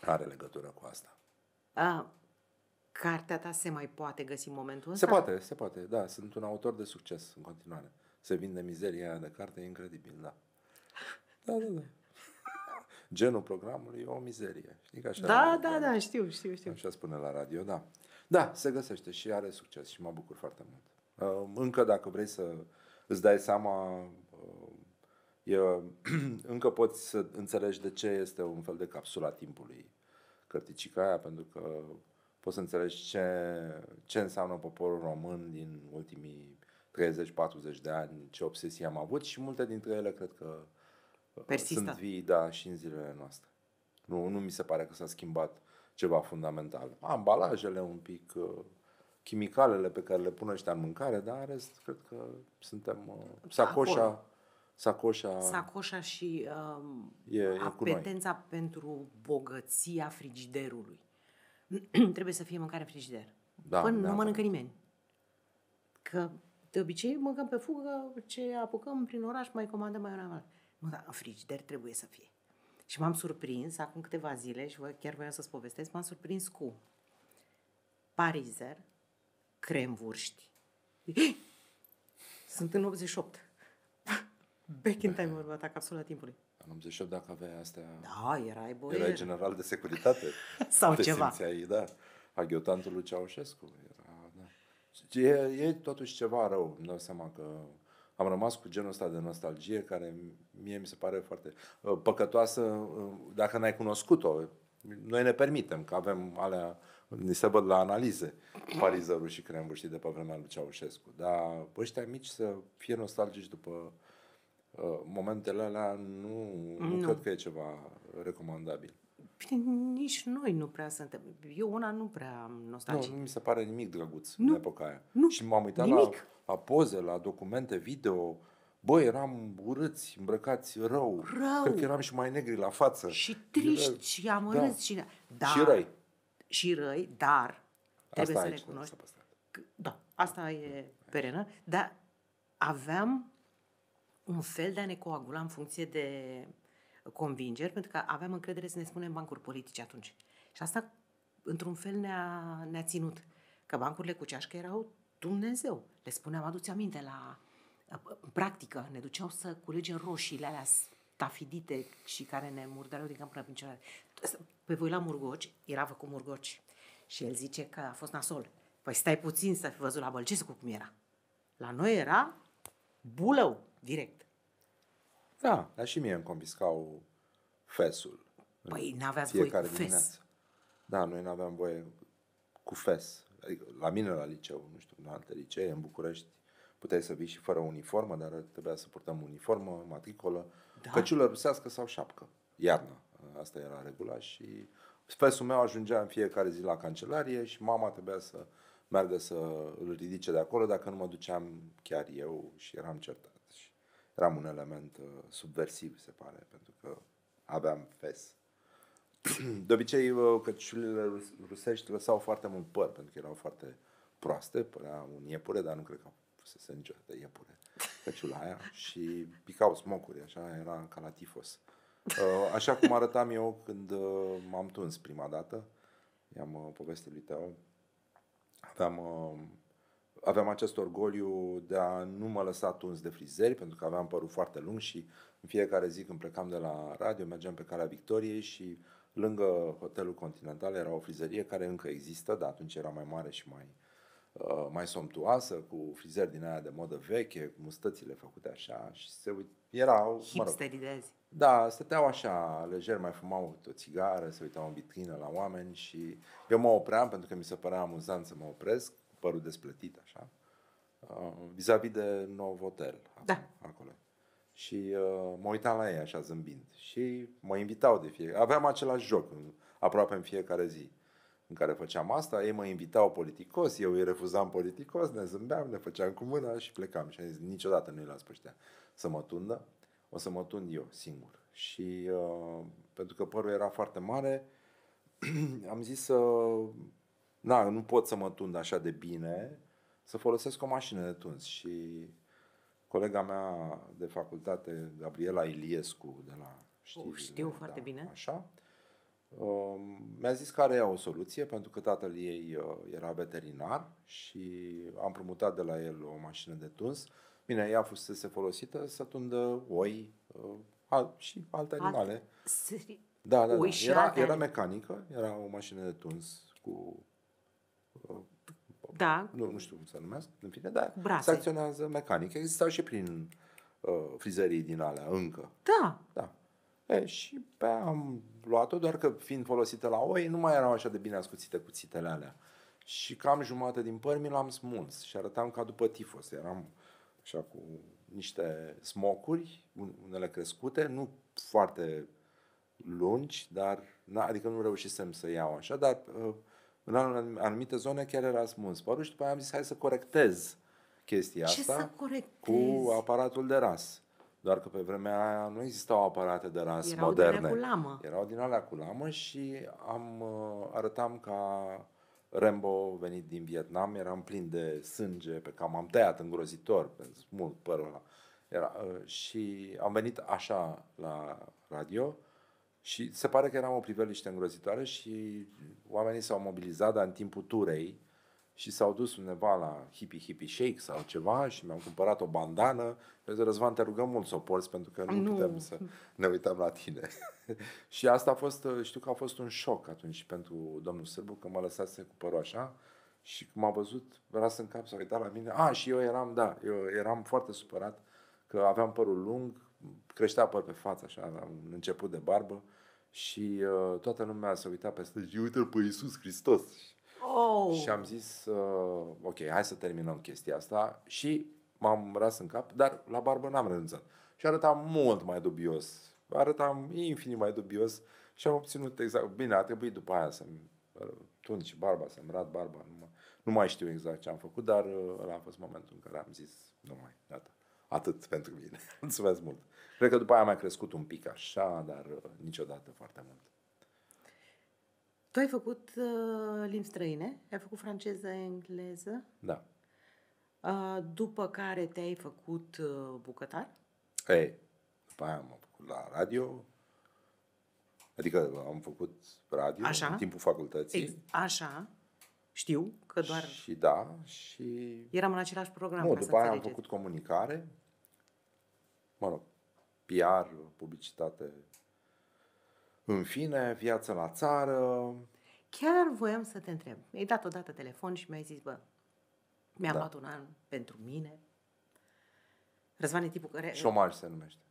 Are legătură cu asta. A, cartea ta se mai poate găsi în momentul Se ăsta? poate, se poate, da. Sunt un autor de succes în continuare. Se vinde mizeria aia de carte, e incredibil, da. Da, da, da. Genul programului e o mizerie. Știi că așa Da, da, da, știu, știu, știu. Așa spune la radio, da. Da, se găsește și are succes și mă bucur foarte mult. Uh, Încă dacă vrei să îți dai seama, uh, e, încă poți să înțelegi de ce este un fel de capsula timpului cărticica aia, pentru că poți să înțelegi ce, ce înseamnă poporul român din ultimii 30-40 de ani, ce obsesii am avut și multe dintre ele cred că uh, Persistă. sunt vii, da, și în zilele noastre. Nu, nu mi se pare că s-a schimbat ceva fundamental. Ambalajele un pic, uh, chimicalele pe care le pun ăștia în mâncare, dar în rest cred că suntem... uh, Sacoșa, Acolo. sacoșa Sacoșa și um, e, e cu noi. apetența pentru bogăția frigiderului. Trebuie să fie mâncare în frigider. Da, Până nu neapărat. mănâncă nimeni. Că de obicei mâncăm pe fugă, ce apucăm prin oraș, mai comandăm, mai una, Nu, dar în frigider trebuie să fie. Și m-am surprins acum câteva zile și vă- chiar voiam să-ți povestesc, m-am surprins cu parizer, cremvurști. Sunt în 88. Back in time, următa capsula timpului. În 88 dacă aveai astea... Da, erai boier. Erai general de securitate. Sau Te ceva. simțeai, da, aghiotantul lui Ceaușescu. Era, da. Și E, e totuși ceva rău. Îmi dau seama că am rămas cu genul ăsta de nostalgie care mie mi se pare foarte uh, păcătoasă uh, dacă n-ai cunoscut-o. Noi ne permitem că avem alea, ni se văd la analize, parizărul și crembuștii de pe vremea lui Ceaușescu. Dar ăștia mici să fie nostalgici după uh, momentele alea, nu, nu, Nu. cred că e ceva recomandabil. Bine, nici noi nu prea suntem. Eu una nu prea am Nu, nostalgie. nu mi se pare nimic drăguț Nu. în epoca aia. Nu. Și m-am uitat la, Nimic. la poze, la documente video. Bă, eram urâți, îmbrăcați rău. Rău. Cred că eram și mai negri la față. Și triști, și amărâți. Da. Și, da, Și răi. Și răi, dar trebuie Asta să aici recunoști. s-a păstrat. că- Da, asta e perenă, dar aveam un fel de a ne coagula în funcție de convingeri, pentru că aveam încredere să ne spunem bancuri politice atunci. Și asta, într-un fel, ne-a, ne-a ținut. Că bancurile cu ceașcă erau Dumnezeu. Le spuneam, aduți aminte, la în practică, ne duceau să culegem roșiile alea stafidite și care ne murdăreau din cap până în picioare. Pe voi la Murgoci, era făcut Murgoci. Și el zice că a fost nasol. Păi stai puțin să fi văzut la Bălcescu cum era. La noi era bulău, direct. Da, dar și mie îmi confiscau fesul. în Păi n-aveați voi fiecare cu fes. dimineață. Da, noi nu aveam voie cu fes. adică la mine la liceu, nu știu, în alte licee, în București, puteai să vii și fără uniformă, dar trebuia să purtăm uniformă, matricolă, Da? căciulă rusească sau șapcă. Iarna. Asta era regula și fesul meu ajungea în fiecare zi la cancelarie și mama trebuia să meargă să îl ridice de acolo dacă nu mă duceam chiar eu și eram certat. Și eram un element uh, subversiv, se pare, pentru că aveam fes. De obicei, uh, căciulile rus- rusești lăsau foarte mult păr, pentru că erau foarte proaste, părea un iepure, dar nu cred că fusese niciodată iepure căciula aia și picau smocuri, așa, era ca la tifos. Uh, Așa cum arătam eu când uh, m-am tuns prima dată, i-am uh, povestit lui Teo, aveam, uh, aveam acest orgoliu de a nu mă lăsa tuns de frizeri, pentru că aveam părul foarte lung și în fiecare zi când plecam de la radio, mergeam pe calea Victoriei și lângă hotelul Continental era o frizerie care încă există, dar atunci era mai mare și mai, uh, mai somptuoasă, cu frizeri din aia de modă veche, cu mustățile făcute așa și se uit, erau, mă rog, Hipsterii de azi. da, stăteau așa, lejer, mai fumau o țigară, se uitau în vitrină la oameni și eu mă opream pentru că mi se părea amuzant să mă opresc, cu părul despletit așa, uh, vis-a-vis de Novotel, Da. acolo. Și uh, mă uitam la ei așa zâmbind și mă invitau de fiecare, aveam același joc în, aproape în fiecare zi în care făceam asta, ei mă invitau politicos, eu îi refuzam politicos, ne zâmbeam, ne făceam cu mâna și plecam. Și am zis, niciodată nu-i las pe ăștia să mă tundă, o să mă tund eu singur. Și uh, pentru că părul era foarte mare, am zis să, na, nu pot să mă tund așa de bine, să folosesc o mașină de tuns. Și colega mea de facultate, Gabriela Iliescu, de la știrile, Oh, știu foarte bine. Așa, Um, mi-a zis că are ea o soluție, pentru că tatăl ei uh, era veterinar și am promutat de la el o mașină de tuns. Bine, ea fusese folosită să tundă oi uh, al- și alte animale. Seri- Da, da, da. Oi și Era, alte era ani- mecanică, era o mașină de tuns cu, Da, nu, nu știu cum se numesc, în fine, dar Cu brațe. se acționează mecanic. Existau și prin uh, frizerii din alea încă. da. Da. E, și pe aia am luat-o, doar că fiind folosită la oi, nu mai erau așa de bine ascuțite cuțitele alea. Și cam jumătate din păr mi l-am smuls și arătam ca după tifos. Eram așa cu niște smocuri, un- unele crescute, nu foarte lungi, dar, na, adică nu reușisem să iau așa, dar uh, în anum- anumite zone chiar era smuls părul și după aia am zis hai să corectez chestia Ce asta să corectezi? cu aparatul de ras. Doar că pe vremea aia nu existau aparate de ras Erau moderne. din alea cu lamă. Erau din alea cu lamă și am, uh, arătam ca Rambo venit din Vietnam, eram plin de sânge pe care m-am tăiat îngrozitor, pentru mult părul ăla. Era, uh, și am venit așa la radio și se pare că eram o priveliște îngrozitoare și oamenii s-au mobilizat, dar în timpul turei, și s-au dus undeva la Hippie Hippie Shake sau ceva și mi-am cumpărat o bandană. Eu zic, Răzvan, te rugăm mult să o porți pentru că nu, Nu. putem să ne uităm la tine. și asta a fost, știu că a fost un șoc atunci și pentru domnul Sârbu că mă lăsase cu părul așa și cum a văzut, ras în cap, s-a uitat la mine. A, și eu eram, da, eu eram foarte supărat că aveam părul lung, creștea păr pe față, așa, la un început de barbă și uh, toată lumea s-a uitat peste și uite-l pe Iisus Hristos. Oh, Și am zis, uh, ok, hai să terminăm chestia asta și m-am ras în cap, dar la barbă n-am renunțat. Și arătam mult mai dubios, arătam infinit mai dubios și am obținut exact, bine, a trebuit după aia să-mi uh, tund și barba, să-mi rat barba, nu, mai- nu mai știu exact ce am făcut, dar uh, ăla a fost momentul în care am zis, nu mai, gata, atât pentru mine, mulțumesc mult. Cred că după aia a mai crescut un pic așa, dar uh, niciodată foarte mult. tu ai făcut uh, limbi străine, ai făcut franceză, engleză, Da. uh, după care te-ai făcut uh, bucătar. Ei, după aia am făcut la radio, adică am făcut radio Așa. în timpul facultății. Ex- așa, știu că doar Și da, și... eram în același program. Nu, ca să după aia am înțelegeți. făcut comunicare, mă rog, PR, publicitate, în fine, viață la țară, Chiar voiam să te întreb. Mi-ai dat odată telefon și mi-ai zis, bă, mi-am Da. luat un an pentru mine. Răzvan e tipul care... șomaj se numește.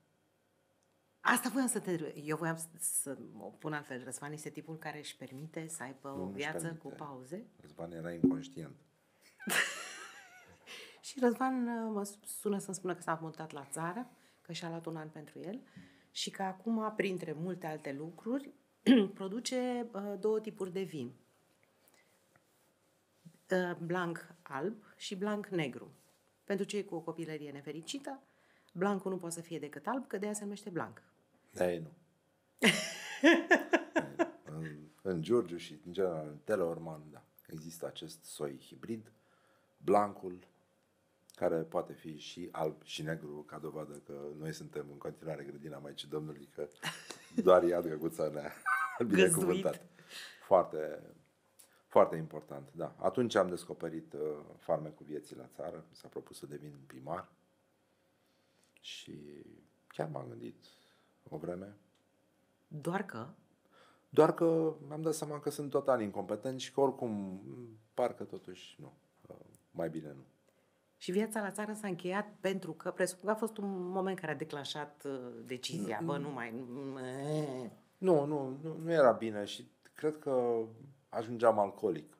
Asta voiam să te întreb. Eu voiam să, să o pun altfel. Răzvan este tipul care își permite să aibă Nu, o nu-și viață permite. cu pauze. Răzvan era inconștient. Și Răzvan uh, mă sună să-mi spună că s-a mutat la țară, că și-a luat un an pentru el și că acum, printre multe alte lucruri, produce uh, două tipuri de vin. Uh, blanc alb și blanc negru. Pentru cei cu o copilărie nefericită, blancul nu poate să fie decât alb, că de aia se numește blanc. Ei, nu. în, în Giurgiu și în general în Teleorman, da, există acest soi hibrid, blancul, care poate fi și alb și negru, ca dovadă că noi suntem în continuare grădina Maicii Domnului, că doar ea, drăguța, ne-a binecuvântat. Foarte, foarte important, da. Atunci am descoperit uh, farmecul vieții la țară, mi s-a propus să devin primar și chiar m-am gândit o vreme, Doar că doar că mi-am dat seama că sunt total incompetent și că oricum, m, parcă totuși nu, uh, mai bine nu. Și viața la țară s-a încheiat pentru că presupun că a fost un moment care a declanșat uh, decizia. Bă, nu mai... Nu, nu, nu, nu era bine și cred că ajungeam alcoolic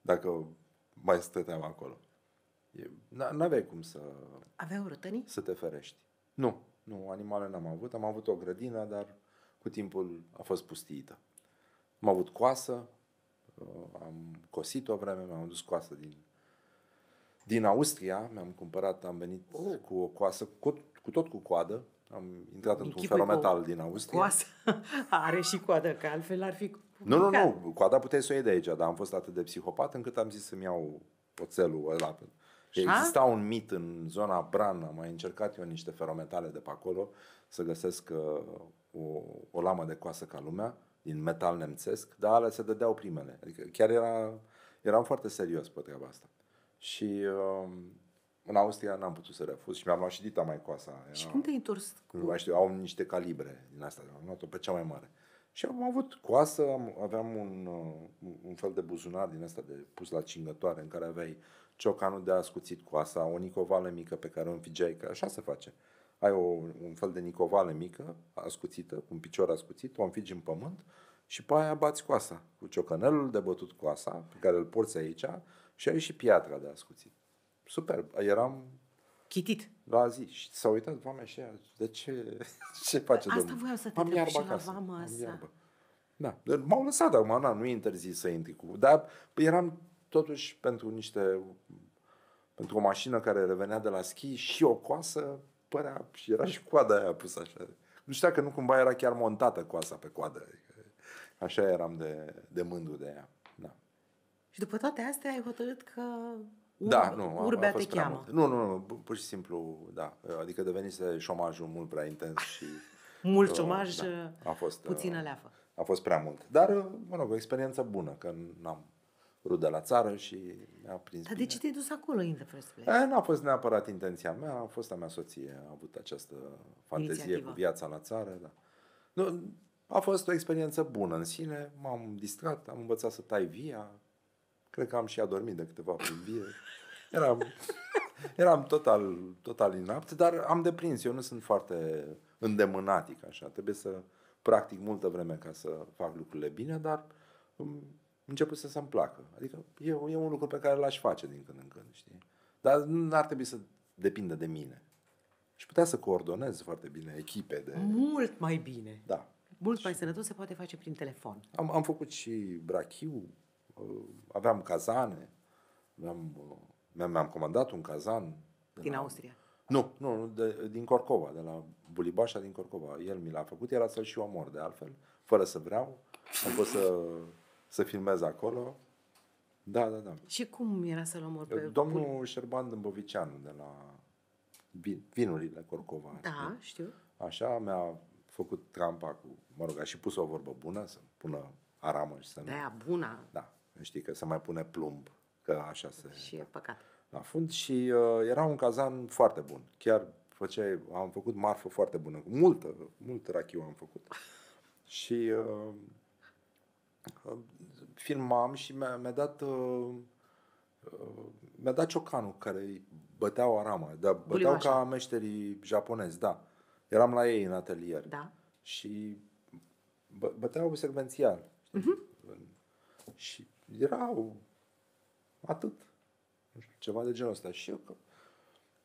dacă mai stăteam acolo. E- n- N-aveai cum să, Aveau rătănii? să te ferești. Nu, nu, animale n-am avut. Am avut o grădină, dar cu timpul a fost pustiită. Am avut coasă, uh, am cosit o vreme, mi-am adus coasă din, din Austria, mi-am cumpărat, am venit Oh. cu o coasă, cu, cu tot cu coadă, am intrat într-un Închipui cu ferometal din Austria. Coasă are și coadă, că altfel ar fi... Nu, nu, complicat. nu, coada puteai să o iei de aici, dar am fost atât de psihopat încât am zis să-mi iau oțelul ăla. Și? Exista un mit în zona Bran, am mai încercat eu niște ferometale de pe acolo să găsesc uh, o, o lamă de coasă ca lumea, din metal nemțesc, dar alea se dădeau primele. Adică chiar era, eram foarte serios pe treaba asta. Și uh, în Austria n-am putut să refuz și mi-am luat și dita mai coasa. Și Era- cum te-ai întors? nu mai știu, au niște calibre din asta, am luat-o pe cea mai mare. Și am avut coasă, am, aveam un, uh, un fel de buzunar din asta de pus la cingătoare în care aveai ciocanul de ascuțit coasa, o nicovală mică pe care o înfigeai, că așa se face. Ai o, un fel de nicovală mică, ascuțită, cu un picior ascuțit, o înfigi în pământ și pe aia bați coasa cu ciocanelul de bătut coasa, pe care îl porți aici și ai și piatra de ascuțit. Superb. Eram Chitit. la zi și s-a uitat vama și ea, de ce, ce face Asta domnul? voiam să te Am întreb iarbă și la acasă, vama am asta. iarbă. Da, Dar m-au lăsat acum, na, nu e interzis să intri cu... Dar eram totuși pentru niște... Pentru o mașină care revenea de la schi și o coasă, părea, și era și coada aia pusă așa. Nu știa că nu cumva era chiar montată coasa pe coadă. Adică, așa eram de, de mândru de ea. Da. Și după toate astea ai hotărât că ur- Da, nu, a, urbea a fost te prea cheamă. mult. Nu, nu, nu, pur și simplu, da. Adică devenise șomajul mult prea intens și... Mult uh, șomaj, da, a fost, puțină uh, leafă. A fost prea mult. Dar, uh, mă rog, o experiență bună, că n-am rude la țară și mi-a prins Dar de bine. ce te-ai dus acolo in the first place? E, n-a fost neapărat intenția mea, a fost a mea soție, a avut această fantezie Inițiativă. cu viața la țară. Da. Nu, a fost o experiență bună în sine, m-am distrat, am învățat să tai via, cred că am și adormit de câteva prin vie. Eram, eram total, total inapt, dar am deprins, eu nu sunt foarte îndemânatic așa, trebuie să practic multă vreme ca să fac lucrurile bine, dar um, început să să-mi placă. Adică e, e un lucru pe care l-aș face din când în când, știi? Dar nu ar trebui să depindă de mine. Și putea să coordonez foarte bine echipe de... Mult mai bine. Da. Mult mai sănătos se poate face prin telefon. Am, am făcut și brachiu, uh, aveam cazane, mi-am, uh, mi-am, mi-am comandat un cazan. de Din la- Austria. Nu, nu, nu, de, din Corcova, de la Bulibașa din Corcova. El mi l-a făcut, era să-l și omor de altfel, fără să vreau. Am fost să, să filmez acolo. Da, da, da. Și cum era să-l omor pe... Domnul Șerban Dâmbovicianu de la vin- vinurile Corcova. Da, știu. Așa mi-a făcut trampa cu, mă rog, a și pus o vorbă bună, să pună aramă și să nu... De-aia bună Da, știi că se mai pune plumb, că așa se... și e păcat. La fund și uh, era un cazan foarte bun. Chiar făceai, am făcut marfă foarte bună, cu multă, mult rachiu am făcut. Și uh, uh, filmam și mi-a, mi-a dat uh, uh, mi-a dat ciocanul care îi băteau arama, dar băteau Bulimașa. ca meșterii japonezi, da. Eram la ei în atelier. Da? și bă, băteau secvențial. Uh-huh. Și erau atât. Nu știu, ceva de genul ăsta. Și eu că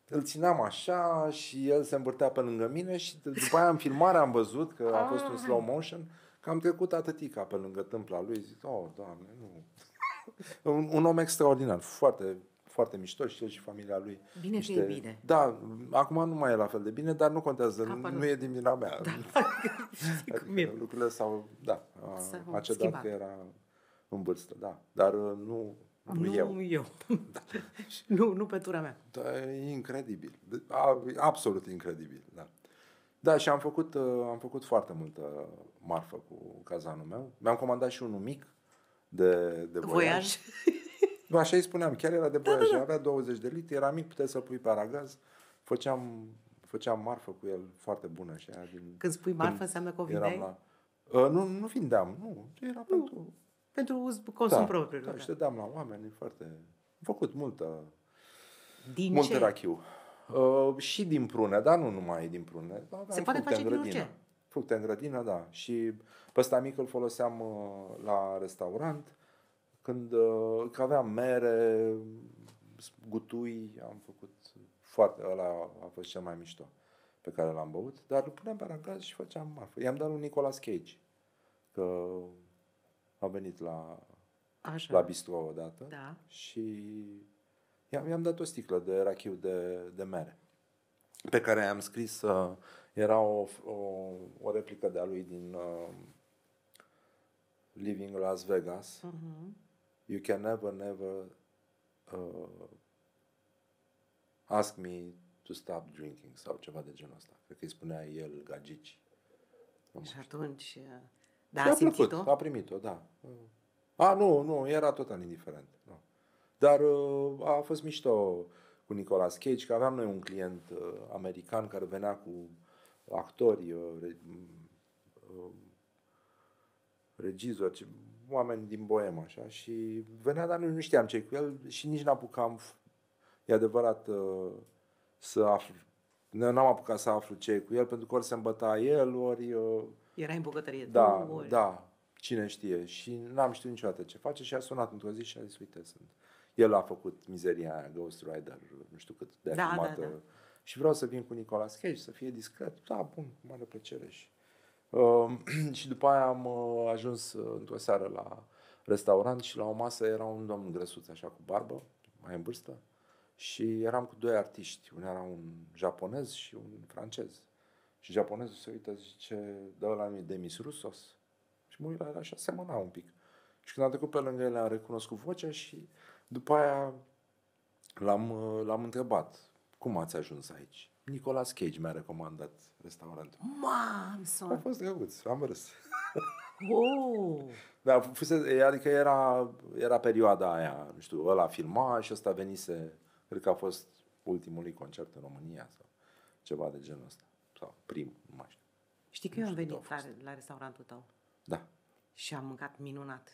îl țineam așa și el se învârtea pe lângă mine și după aia în filmare am văzut că a fost un slow motion că am trecut atâtica pe lângă tâmpla lui. Zic, oh, doamne, nu. un, un om extraordinar, foarte, foarte mișto și el și familia lui. Bine niște... că e bine. Da, acum nu mai e la fel de bine, dar nu contează, nu, nu e din vina mea. Da. adică, lucrurile s-au, da, a, a cedat schimbat. că era în vârstă, da. Dar uh, nu, nu, nu eu. eu. Da. nu, nu pe tura mea. Da, e incredibil. Absolut incredibil, da. Da, și am făcut, uh, am făcut foarte multă marfă cu cazanul meu. Mi-am comandat și unul mic de, de voiaj. voiaj. Nu, așa îi spuneam, chiar era de voiaj. Da, da, da. Avea 20 de litri, era mic, puteai să-l pui pe aragaz. Făceam, făceam marfă cu el foarte bună. Și aia din, când spui marfă, când înseamnă că o vindeai? La, uh, nu, nu vindeam, nu. Era nu. pentru... Pentru uz consum da, propriu. Da, da, și dădeam la oameni, foarte... Am făcut multă... Din multă ce? rachiu. Uh, și din prune, dar nu numai din prune. Se poate face din orice. Fructe în grădină, da. Și pe ăsta mic îl foloseam uh, la restaurant. Când uh, că aveam mere, gutui, am făcut foarte, ăla a fost cel mai mișto pe care l-am băut, dar îl puneam pe aragaz și făceam marfă. I-am dat lui Nicolas Cage, că a venit la, Așa. la bistro odată da. și i-am, i-am dat o sticlă de rachiu de, de mere pe care am scris, uh, era o, o, o replică de-a lui din uh, Living Las Vegas. Uh-huh. You can never, never uh, ask me to stop drinking sau ceva de genul ăsta. Cred că îi spunea el gagici. Și atunci... Uh, da, a, a plăcut, a primit-o, da. A, nu, nu, era total indiferent. Nu. Dar uh, a fost mișto cu Nicolas Cage, că aveam noi un client uh, american care venea cu actori, uh, re, uh, regizori, oameni din boem, așa, și venea, dar nu știam ce cu el și nici n-apucam, e adevărat, uh, să aflu. N-am apucat să aflu ce e cu el, pentru că ori se îmbăta el, ori... Uh, Era în bucătărie da, tu, ori... Da, cine știe. Și n-am știut niciodată ce face și a sunat într-o zi și a zis, uite, sunt el a făcut mizeria aia, Ghost Rider, nu știu cât de da, filmată. Da, da. Și vreau să vin cu Nicolas Cage, să fie discret. Da, bun, cu mare plăcere. Și, uh, și după aia am uh, ajuns uh, într-o seară la restaurant și la o masă era un domn grăsuț, așa, cu barbă, mai în vârstă. Și eram cu doi artiști. Unul era un japonez și un francez. Și japonezul se uită, zice, dă la mine Demis Russos. Și mă uit la el așa, semăna un pic. Și când am trecut pe lângă el, am recunoscut vocea și după aia l-am, l-am întrebat, cum ați ajuns aici? Nicolas Cage mi-a recomandat restaurantul. Mam, A fost drăguț, am râs. Oh. da, fuse, adică era, era perioada aia, nu știu, ăla filma și ăsta venise, cred că a fost ultimul lui concert în România sau ceva de genul ăsta. Sau primul, nu mai știu. Știi că eu am venit la, la restaurantul tău? Da. Și am mâncat minunat.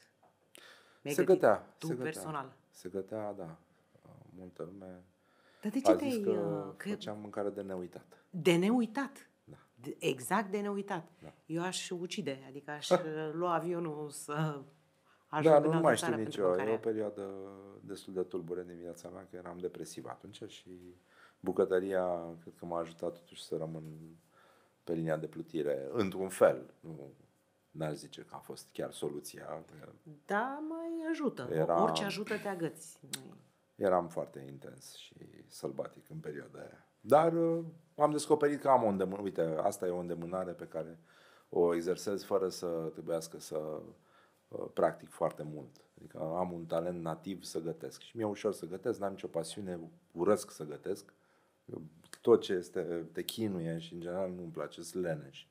Mi-ai se gătea. Tu se personal. Se gătea, da. Multă lume Dar de ce a zis că, uh, că făceam mâncare de neuitat. De neuitat? Da. De, exact de neuitat. Da. Eu aș ucide, adică aș lua avionul să ajung da, nu, nu mai știu nicio. E o perioadă destul de tulbure din viața mea, că eram depresiv atunci și bucătăria cred că m-a ajutat totuși să rămân pe linia de plutire, într-un fel. Nu, n-aș zice că a fost chiar soluția. Da, mai ajută. Era, Orice ajută te agăți. Eram foarte intens și sălbatic în perioada aia. Dar uh, am descoperit că am o îndemânare. Uite, asta e o îndemânare pe care o exersez fără să trebuiască să uh, practic foarte mult. Adică am un talent nativ să gătesc și mi-e ușor să gătesc, n-am nicio pasiune, urăsc să gătesc. Tot ce este, te chinuie și în general nu-mi place, să leneș.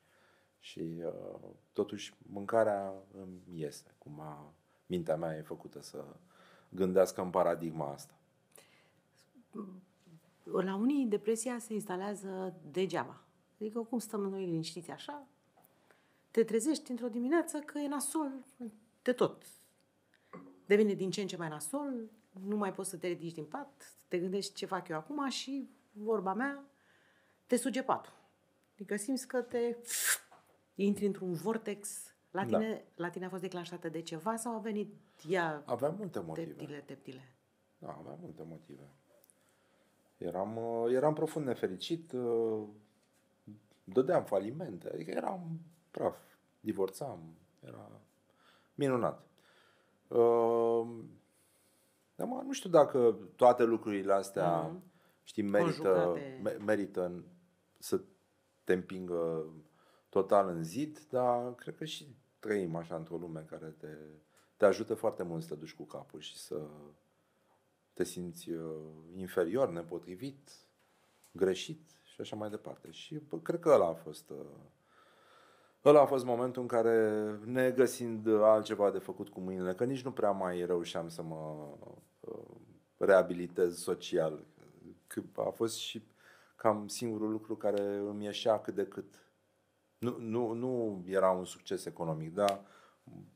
Și uh, totuși mâncarea îmi iese, cum a, mintea mea e făcută să gândească în paradigma asta. La unii depresia se instalează degeaba. Adică cum stăm noi liniștiți așa, te trezești într-o dimineață că e nasol de tot. Devine din ce în ce mai nasol, nu mai poți să te ridici din pat, te gândești ce fac eu acum și, vorba mea, te suge patul. Adică simți că te intri într-un vortex. La tine, da. la tine a fost declanșată de ceva sau a venit ea? Aveam multe motive. Teptile, teptile. Da, aveam multe motive. Eram, uh, eram profund nefericit, uh, dădeam falimente, adică eram praf, divorțam, era minunat. Uh, dar mă, nu știu dacă toate lucrurile astea, mm-hmm. Știi, merită, merită să te împingă total în zid, dar cred că și trăim așa într-o lume care te, te ajută foarte mult să te duci cu capul și să te simți uh, inferior, nepotrivit, greșit și așa mai departe. Și bă, cred că ăla a fost uh, ăla a fost momentul în care, ne găsind altceva de făcut cu mâinile, că nici nu prea mai reușeam să mă uh, reabilitez social. Că a fost și cam singurul lucru care îmi ieșea cât de cât. Nu, nu, nu era un succes economic, dar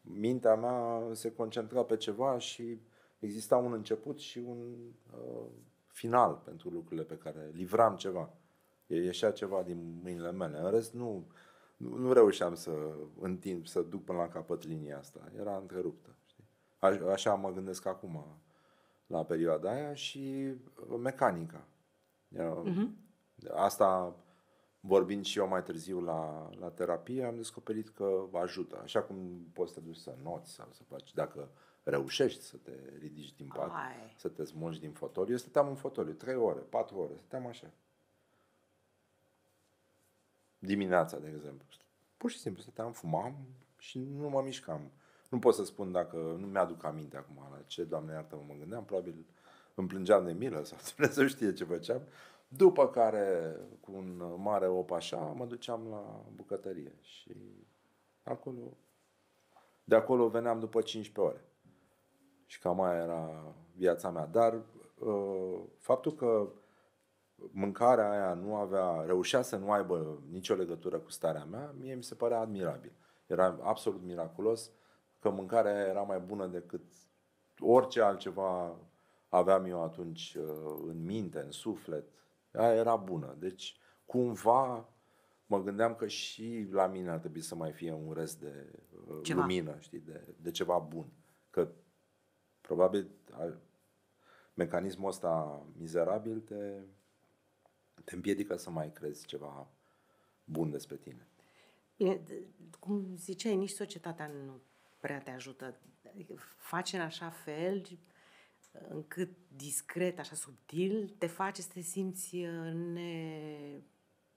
mintea mea se concentra pe ceva și exista un început și un uh, final pentru lucrurile pe care livram ceva. Ieșea ceva din mâinile mele. În rest, nu, nu, nu reușeam să întind, să duc până la capăt linia asta. Era întreruptă. Știi? Aș, așa mă gândesc acum la perioada aia și uh, mecanica. Uh-huh. Asta vorbind și eu mai târziu la, la terapie, am descoperit că ajută. Așa cum poți să te duci să noți sau să faci, dacă reușești să te ridici din pat, Ai. să te smulgi din fotoliu. Eu stăteam în fotoliu, trei ore, patru ore, stăteam așa. Dimineața, de exemplu. Pur și simplu stăteam, fumam și nu mă mișcam. Nu pot să spun dacă, nu mi-aduc aminte acum la ce, Doamne iartă mă gândeam, probabil îmi plângeam de milă sau Dumnezeu știe ce făceam. După care, cu un mare op așa, mă duceam la bucătărie și acolo, de acolo veneam după 15 ore. Și cam aia era viața mea. Dar uh, faptul că mâncarea aia nu avea, reușea să nu aibă nicio legătură cu starea mea, mie mi se părea admirabil. Era absolut miraculos că mâncarea aia era mai bună decât orice altceva aveam eu atunci uh, în minte, în suflet. Aia era bună. Deci, cumva, mă gândeam că și la mine ar trebui să mai fie un rest de uh, ceva. lumină, știi, de, de ceva bun. Că probabil mecanismul ăsta mizerabil te, te împiedică să mai crezi ceva bun despre tine. Bine, cum ziceai, nici societatea nu prea te ajută. Adică face în așa fel încât discret, așa subtil, te face să te simți uh, ne...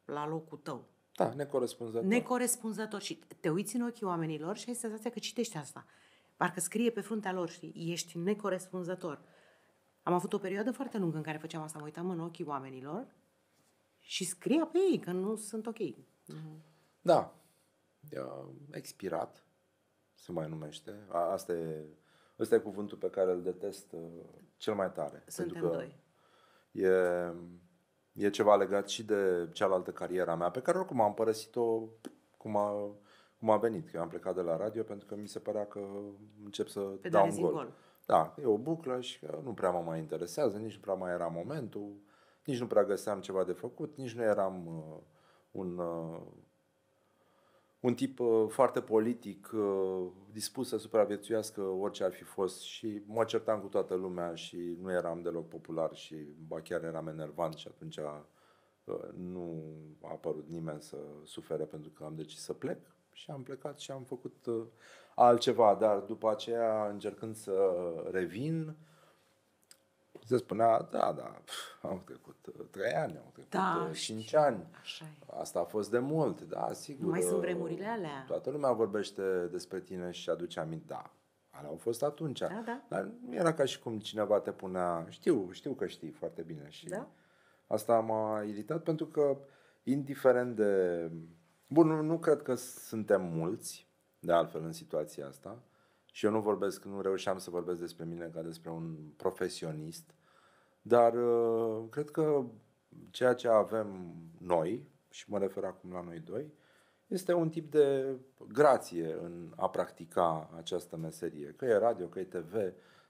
la locul tău. Da, necorespunzător. Necorespunzător. Și te uiți în ochii oamenilor și ai senzația că citești asta. Parcă scrie pe fruntea lor, știi, ești necorespunzător. Am avut o perioadă foarte lungă în care făceam asta, mă uitam în ochii oamenilor și scria pe ei că nu sunt ok. Da. Expirat, se mai numește. Asta e, asta e cuvântul pe care îl detest uh, cel mai tare. Suntem pentru că doi. E, e ceva legat și de cealaltă cariera mea, pe care oricum am părăsit-o cum a, cum a venit. Că am plecat de la radio pentru că mi se părea că încep să Pe dau un gol. gol. Da, e o buclă și că nu prea mă mai interesează, nici nu prea mai era momentul, nici nu prea găseam ceva de făcut, nici nu eram uh, un, uh, un tip uh, foarte politic, uh, dispus să supraviețuiască orice ar fi fost și mă certam cu toată lumea și nu eram deloc popular și ba chiar eram enervant și atunci uh, nu a apărut nimeni să sufere pentru că am decis să plec și am plecat și am făcut uh, altceva, dar după aceea, încercând să revin, se spunea, da, da, au trecut uh, trei ani, au trecut da, uh, cinci ani. Așa Asta a fost de mult, da, sigur. Nu mai sunt vremurile alea. Toată lumea vorbește despre tine și aduce aminte, da, alea au fost atunci. Da, da. Dar nu era ca și cum cineva te punea, știu, știu că știi foarte bine și da? asta m-a iritat pentru că indiferent de Bun, nu, nu cred că suntem mulți, de altfel, în situația asta. Și eu nu vorbesc, nu reușeam să vorbesc despre mine ca despre un profesionist, dar uh, cred că ceea ce avem noi, și mă refer acum la noi doi, este un tip de grație în a practica această meserie. Că e radio, că e TV,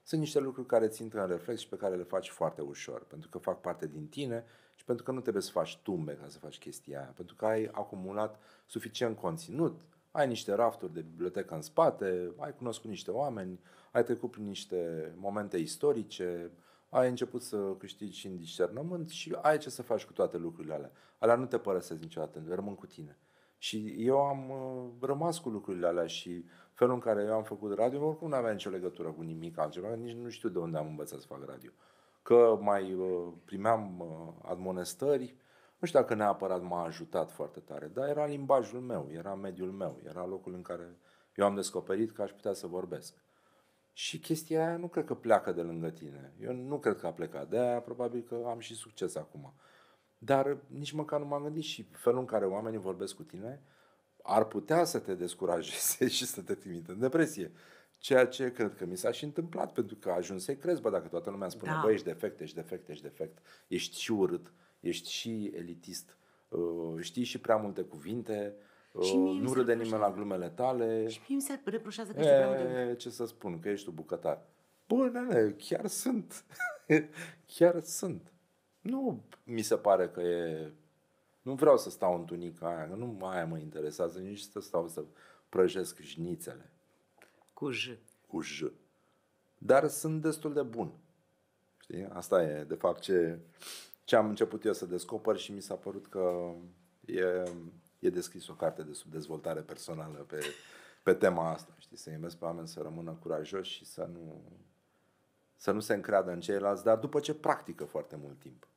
Sunt niște lucruri care țin în reflex și pe care le faci foarte ușor, pentru că fac parte din tine și pentru că nu trebuie să faci tumbe ca să faci chestia aia, pentru că ai acumulat suficient conținut, ai niște rafturi de bibliotecă în spate, ai cunoscut niște oameni, ai trecut prin niște momente istorice, ai început să câștigi și în discernământ și ai ce să faci cu toate lucrurile alea. Alea nu te părăsesc niciodată, rămân cu tine. Și eu am uh, rămas cu lucrurile alea și felul în care eu am făcut radio, oricum nu avea nicio legătură cu nimic altceva, nici nu știu de unde am învățat să fac radio. Că mai uh, primeam uh, admonestări, nu știu dacă neapărat m-a ajutat foarte tare, dar era limbajul meu, era mediul meu, era locul în care eu am descoperit că aș putea să vorbesc. Și chestia aia nu cred că pleacă de lângă tine. Eu nu cred că a plecat. De aia probabil că am și succes acum. Dar nici măcar nu m-am gândit și felul în care oamenii vorbesc cu tine ar putea să te descurajeze și să te trimită în depresie. Ceea ce cred că mi s-a și întâmplat, pentru că ajuns să-i crezi, bă, dacă toată lumea spune, da. bă, ești defect, ești defect, ești defect, ești și urât, ești și elitist, uh, știi și prea multe cuvinte, și uh, nu râde nimeni la glumele tale. Și mie mi se reproșează că ești prea multe... Ce să spun, că ești tu bucătar. Bă, nene, chiar sunt. chiar sunt. Nu mi se pare că e... Nu vreau să stau în tunica aia, că nu aia mă interesează, nici să stau să prăjesc șnițele. Cu J. Cu J. Dar sunt destul de bun. Știi? Asta e, de fapt, ce, ce am început eu să descoper și mi s-a părut că e, e descris o carte de subdezvoltare personală pe, pe tema asta. Știi? Să invesc pe oameni să rămână curajoși și să nu, să nu se încreadă în ceilalți, dar după ce practică foarte mult timp.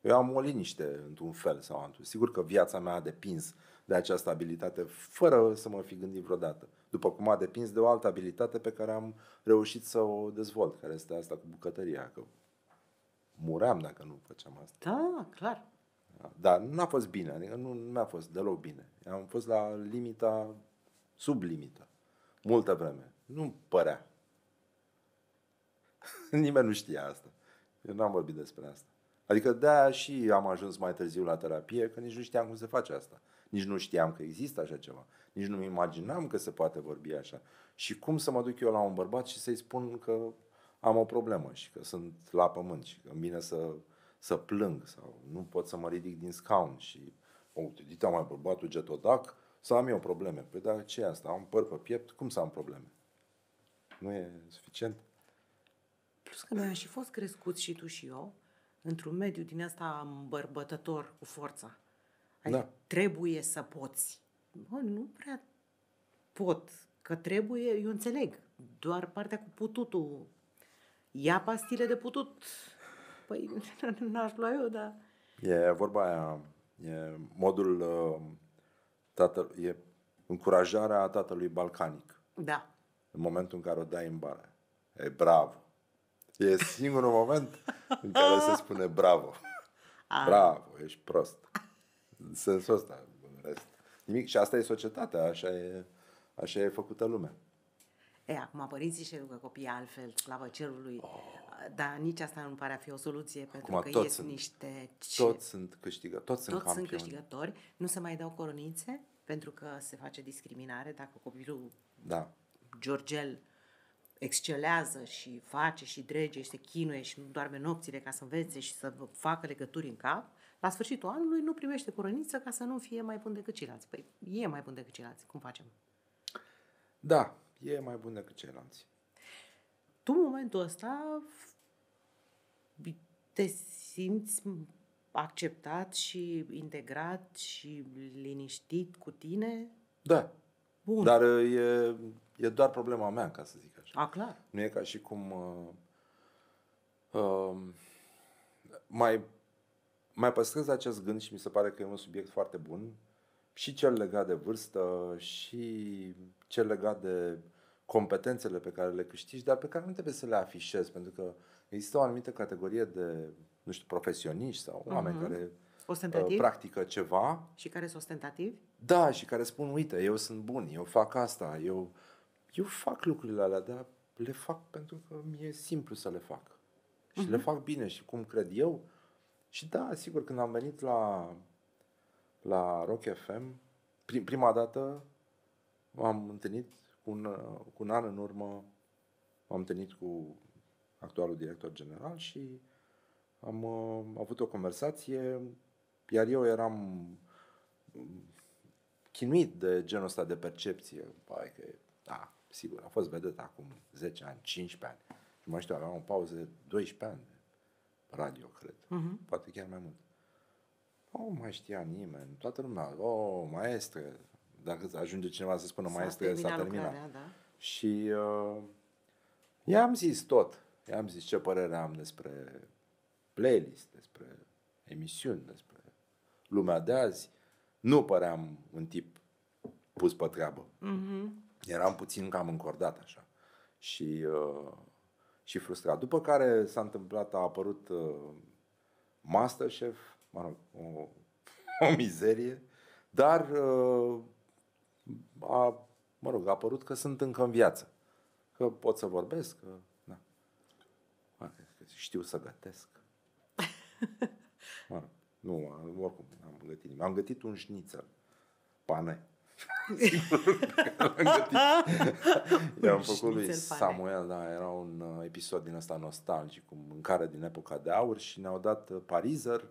Eu am o liniște într-un fel sau altul. Sigur că viața mea a depins de această abilitate fără să mă fi gândit vreodată. După cum a depins de o altă abilitate pe care am reușit să o dezvolt, care este asta cu bucătăria. Că muream dacă nu făceam asta. Da, clar. Dar nu a fost bine, adică nu, nu mi-a fost deloc bine. Am fost la limita, sub limită, multă vreme. Nu părea. Nimeni nu știa asta. Eu n-am vorbit despre asta. Adică de-aia și am ajuns mai târziu la terapie, că nici nu știam cum se face asta. Nici nu știam că există așa ceva. Nici nu-mi imaginam că se poate vorbi așa. Și cum să mă duc eu la un bărbat și să-i spun că am o problemă și că sunt la pământ și că îmi vine să, să plâng sau nu pot să mă ridic din scaun și o, uite, mai bărbatul getodac, să am eu probleme. Păi dar ce e asta? Am păr pe piept, cum să am probleme? Nu e suficient? Plus că noi am și fost crescuți și tu și eu într-un mediu din asta îmbărbătător cu forța. Adică da. trebuie să poți. Bă, nu prea pot. Că trebuie, eu înțeleg. Doar partea cu pututul. Ia pastile de putut. Păi, n-aș lua eu, dar... E vorba aia, e modul uh, tatăl, e încurajarea tatălui balcanic. Da. În momentul în care o dai în bare. E bravo. E singurul moment în care se spune bravo. Bravo, ești prost. În sensul ăsta, în rest. Nimic. Și asta e societatea, așa e, așa e făcută lumea. E, acum părinții și educă copiii altfel, slavă cerului, oh. dar nici asta nu pare a fi o soluție, pentru acum, că ies sunt, niște... Ce... Toți sunt câștigători, toți, toți sunt, sunt câștigători, nu se mai dau coronițe, pentru că se face discriminare dacă copilul da. Georgel excelează și face și drege și se chinuie și nu doarme nopțile ca să învețe și să facă legături în cap, la sfârșitul anului nu primește corăniță ca să nu fie mai bun decât ceilalți. Păi e mai bun decât ceilalți. Cum facem? Da, e mai bun decât ceilalți. Tu în momentul ăsta te simți acceptat și integrat și liniștit cu tine? Da. Bun. Dar e, e doar problema mea, ca să zic A, clar. Nu e ca și cum uh, uh, mai, mai păstrez acest gând și mi se pare că e un subiect foarte bun și cel legat de vârstă și cel legat de competențele pe care le câștigi, dar pe care nu trebuie să le afișezi, pentru că există o anumită categorie de, nu știu, profesioniști sau oameni uh-huh. care Ostentativ? Uh, practică ceva. Și care sunt ostentativi? Da, și care spun, uite, eu sunt bun, eu fac asta, eu, eu fac lucrurile alea, dar le fac pentru că mi-e simplu să le fac. Și uh-huh. le fac bine și cum cred eu. Și da, sigur, când am venit la, la Rock FM, prim, prima dată m-am întâlnit cu un, cu un an în urmă, m-am întâlnit cu actualul director general și am uh, avut o conversație, iar eu eram mm, chinuit de genul ăsta de percepție. Pai că, da, sigur, a fost vedet acum 10 ani, 15 ani. Și mai știu, aveam o pauză de 12 ani de radio, cred. Mhm. Poate chiar mai mult. Nu mai știa nimeni, toată lumea, o, maestre, dacă ajunge cineva să spună maestre, s-a terminat. lucrarea, da. Și uh, i-am zis tot. I-am zis ce părere am despre playlist, despre emisiuni, despre lumea de azi. Nu păream un tip pus pe treabă. Mhm. Eram puțin cam încordat așa. Și, uh, și frustrat. După care s-a întâmplat, a apărut uh, Masterchef, mă rog, o, o mizerie, dar uh, a, mă rog, a apărut că sunt încă în viață. Că pot să vorbesc, că, da. Mă, că, că știu să gătesc. Mă rog, nu, oricum, am gătit nimic. Am gătit un șnițel, pane. L-am gătit. I-am făcut lui șnițel pane. Samuel, da, era un uh, episod din ăsta nostalgic, cu mâncare din epoca de aur și ne-au dat uh, parizer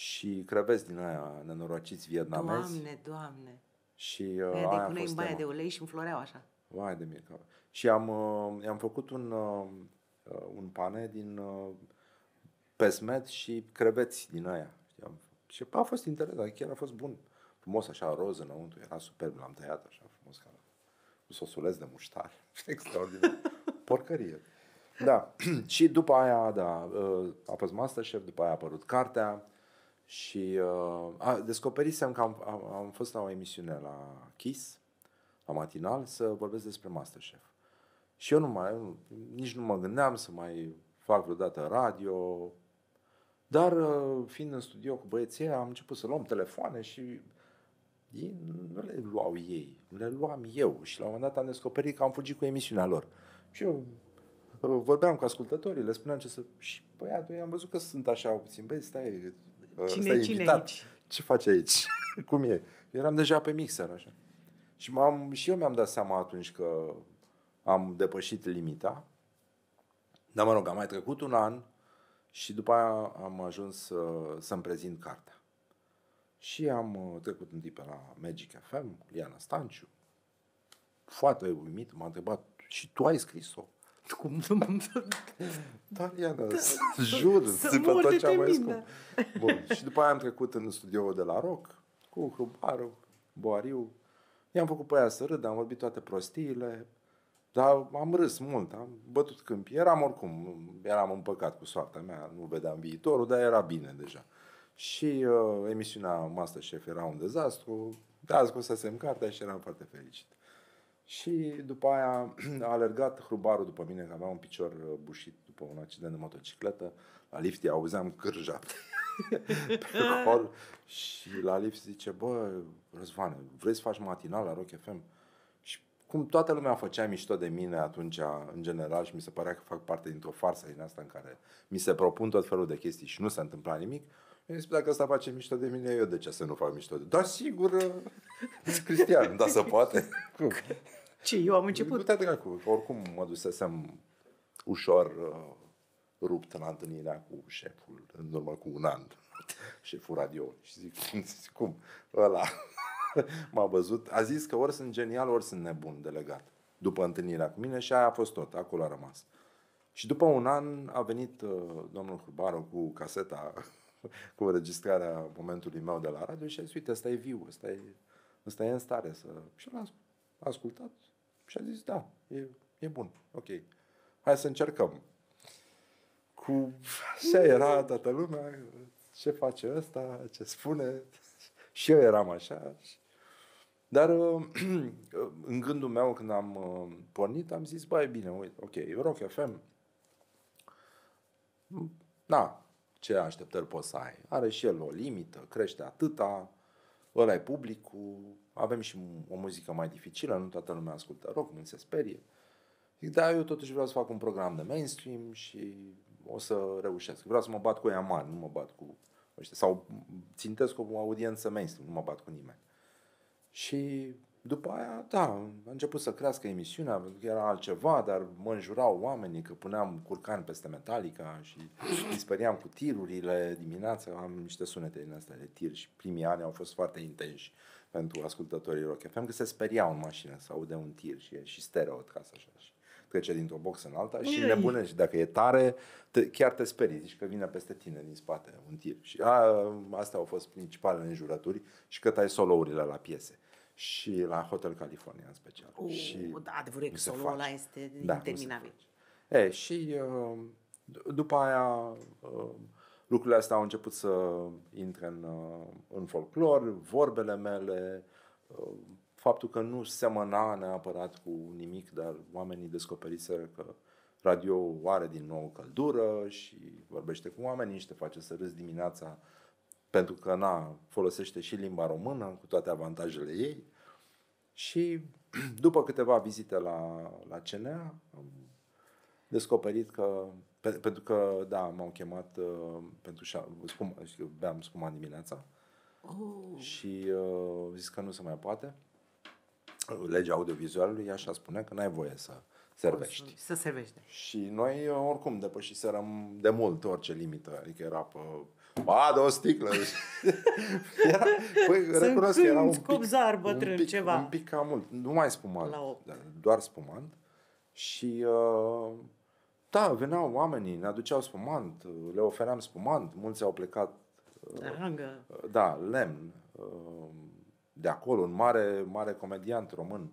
și creveți din aia nenorociți vietnamezi. Doamne, doamne. Și uh, Aia de aia a puneai în fost baia tema. de ulei și înfloreau așa. Vai de mie. Că... Și am, uh, i-am făcut un, uh, uh, un pane din uh, pesmet și creveți din aia. Știam? Și a fost interesant, chiar a fost bun. Frumos așa, roz înăuntru, era superb, l-am tăiat așa frumos, ca cu sosuleț de muștar. Extraordinar. Porcărie. Da. și după aia, da, uh, a fost Masterchef, după aia a apărut cartea și uh, a, descoperisem că am, am, am fost la o emisiune la Kiss, la matinal, să vorbesc despre Masterchef. Și eu nu mai, nu, nici nu mă gândeam să mai fac vreodată radio, dar uh, fiind în studio cu băieții ăia, am început să luăm telefoane și ei nu le luau ei, le luam eu. Și la un moment dat am descoperit că am fugit cu emisiunea lor. Și eu uh, vorbeam cu ascultătorii, le spuneam ce să... Și băiatul, eu am văzut că sunt așa puțin, băi, stai, uh, Cine- stai cine invitat. aici? Ce faci aici? Cum e? Eram deja pe mixer, așa. Și, m-am, și eu mi-am dat seama atunci că am depășit limita. Dar mă rog, am mai trecut un an și după aia am ajuns să, să-mi prezint cartea. Și am uh, trecut un tip pe la Magic FM, Liana Stanciu. Foarte uimit, m-a întrebat, și tu ai scris-o? Cum? Da, Liana, jur, să zi pe mor tot de ce am mai temin, spus. Bun. Și după aia am trecut în studioul de la Rock, cu Hrubaru, Boariu. I-am făcut pe aia să râd, am vorbit toate prostiile, dar am râs mult, am bătut câmpi. Eram oricum, eram împăcat cu soarta mea, nu vedeam viitorul, dar era bine deja. Și uh, emisiunea Masterchef era un dezastru, dar scosesem cartea și eram foarte fericit. Și după aia a alergat hrubarul după mine, că avea un picior uh, bușit după un accident de motocicletă. La lift îi auzeam cârja pe hol și la lift zice, bă, Răzvane, vrei să faci matinal la Rock FM? Și cum toată lumea făcea mișto de mine atunci, în general, și mi se părea că fac parte dintr-o farsă din asta în care mi se propun tot felul de chestii și nu se întâmpla nimic, eu zis, dacă ăsta face mișto de mine, eu de ce să nu fac mișto de Da, sigur, uh, Cristian, da, se poate. Cum? Ce, eu am început? Du-te dracu, că oricum mă dusesem ușor uh, rupt la întâlnirea cu șeful în urmă cu un an, șeful radio. Și zic, zic cum, ăla m-a văzut, a zis că ori sunt genial, ori sunt nebun delegat. După întâlnirea cu mine și aia a fost tot, acolo a rămas. Și după un an a venit uh, domnul Hrubaru cu caseta, cu înregistrarea momentului meu de la radio și a zis, uite, ăsta e viu, ăsta e, ăsta e în stare să... Și l-a ascultat și a zis, da, e, e bun, ok, hai să încercăm. Cu așa era toată lumea, ce face ăsta, ce spune, și eu eram așa. Dar uh, în gândul meu, când am uh, pornit, am zis, băi, bine, uite, ok, Rock FM, na, ce așteptări poți să ai? Are și el o limită, crește atâta, ăla e publicul, avem și o muzică mai dificilă, nu toată lumea ascultă rock, nu se sperie. Zic, da, eu totuși vreau să fac un program de mainstream și o să reușesc. Vreau să mă bat cu ea mari, nu mă bat cu ăștia. Sau țintesc o audiență mainstream, nu mă bat cu nimeni. Și după aia, da, a început să crească emisiunea, pentru că era altceva, dar mă înjurau oamenii că puneam curcani peste Metallica și dispăream cu tirurile dimineața, am niște sunete din astea de tir și primii ani au fost foarte intensi pentru ascultătorii Rock FM, că se speriau în mașină să aude un tir și e și stereo casă așa și trece dintr-o box în alta și nebunești. Dacă e tare, te, chiar te sperii, zici că vine peste tine din spate un tir. Și a, astea au fost principalele înjurături și că tai solourile la piese și la Hotel California în special. Uh, și da, adevărul e că nu se solo face. ăla este Da, interminabil. E, și uh, d- după aia uh, lucrurile astea au început să intre în, uh, în folclor, vorbele mele, uh, faptul că nu semăna neapărat cu nimic, dar oamenii descoperiseră că radio are din nou căldură și vorbește cu oamenii și te face să râzi dimineața pentru că na, folosește și limba română cu toate avantajele ei. Și după câteva vizite la, la CNA, am descoperit că, pe, pentru că, da, m-au chemat uh, pentru șa, spum, știu, beam spuma dimineața Oh, și uh, zis că nu se mai poate. Legea audiovizualului așa spune că n-ai voie să servești. Să servește. Și noi uh, oricum depășiserăm de mult orice limită, adică era pe ba, de o sticlă. era, păi, Să recunosc că era un cânti pic, copzar un bătrân, pic, ceva. un pic cam mult, nu mai spumant, La opt. dar doar spumant. Și uh, da, veneau oamenii, ne aduceau spumant, uh, le ofeream spumant, mulți au plecat Rangă. da, lemn. uh, De acolo, un mare, mare comediant român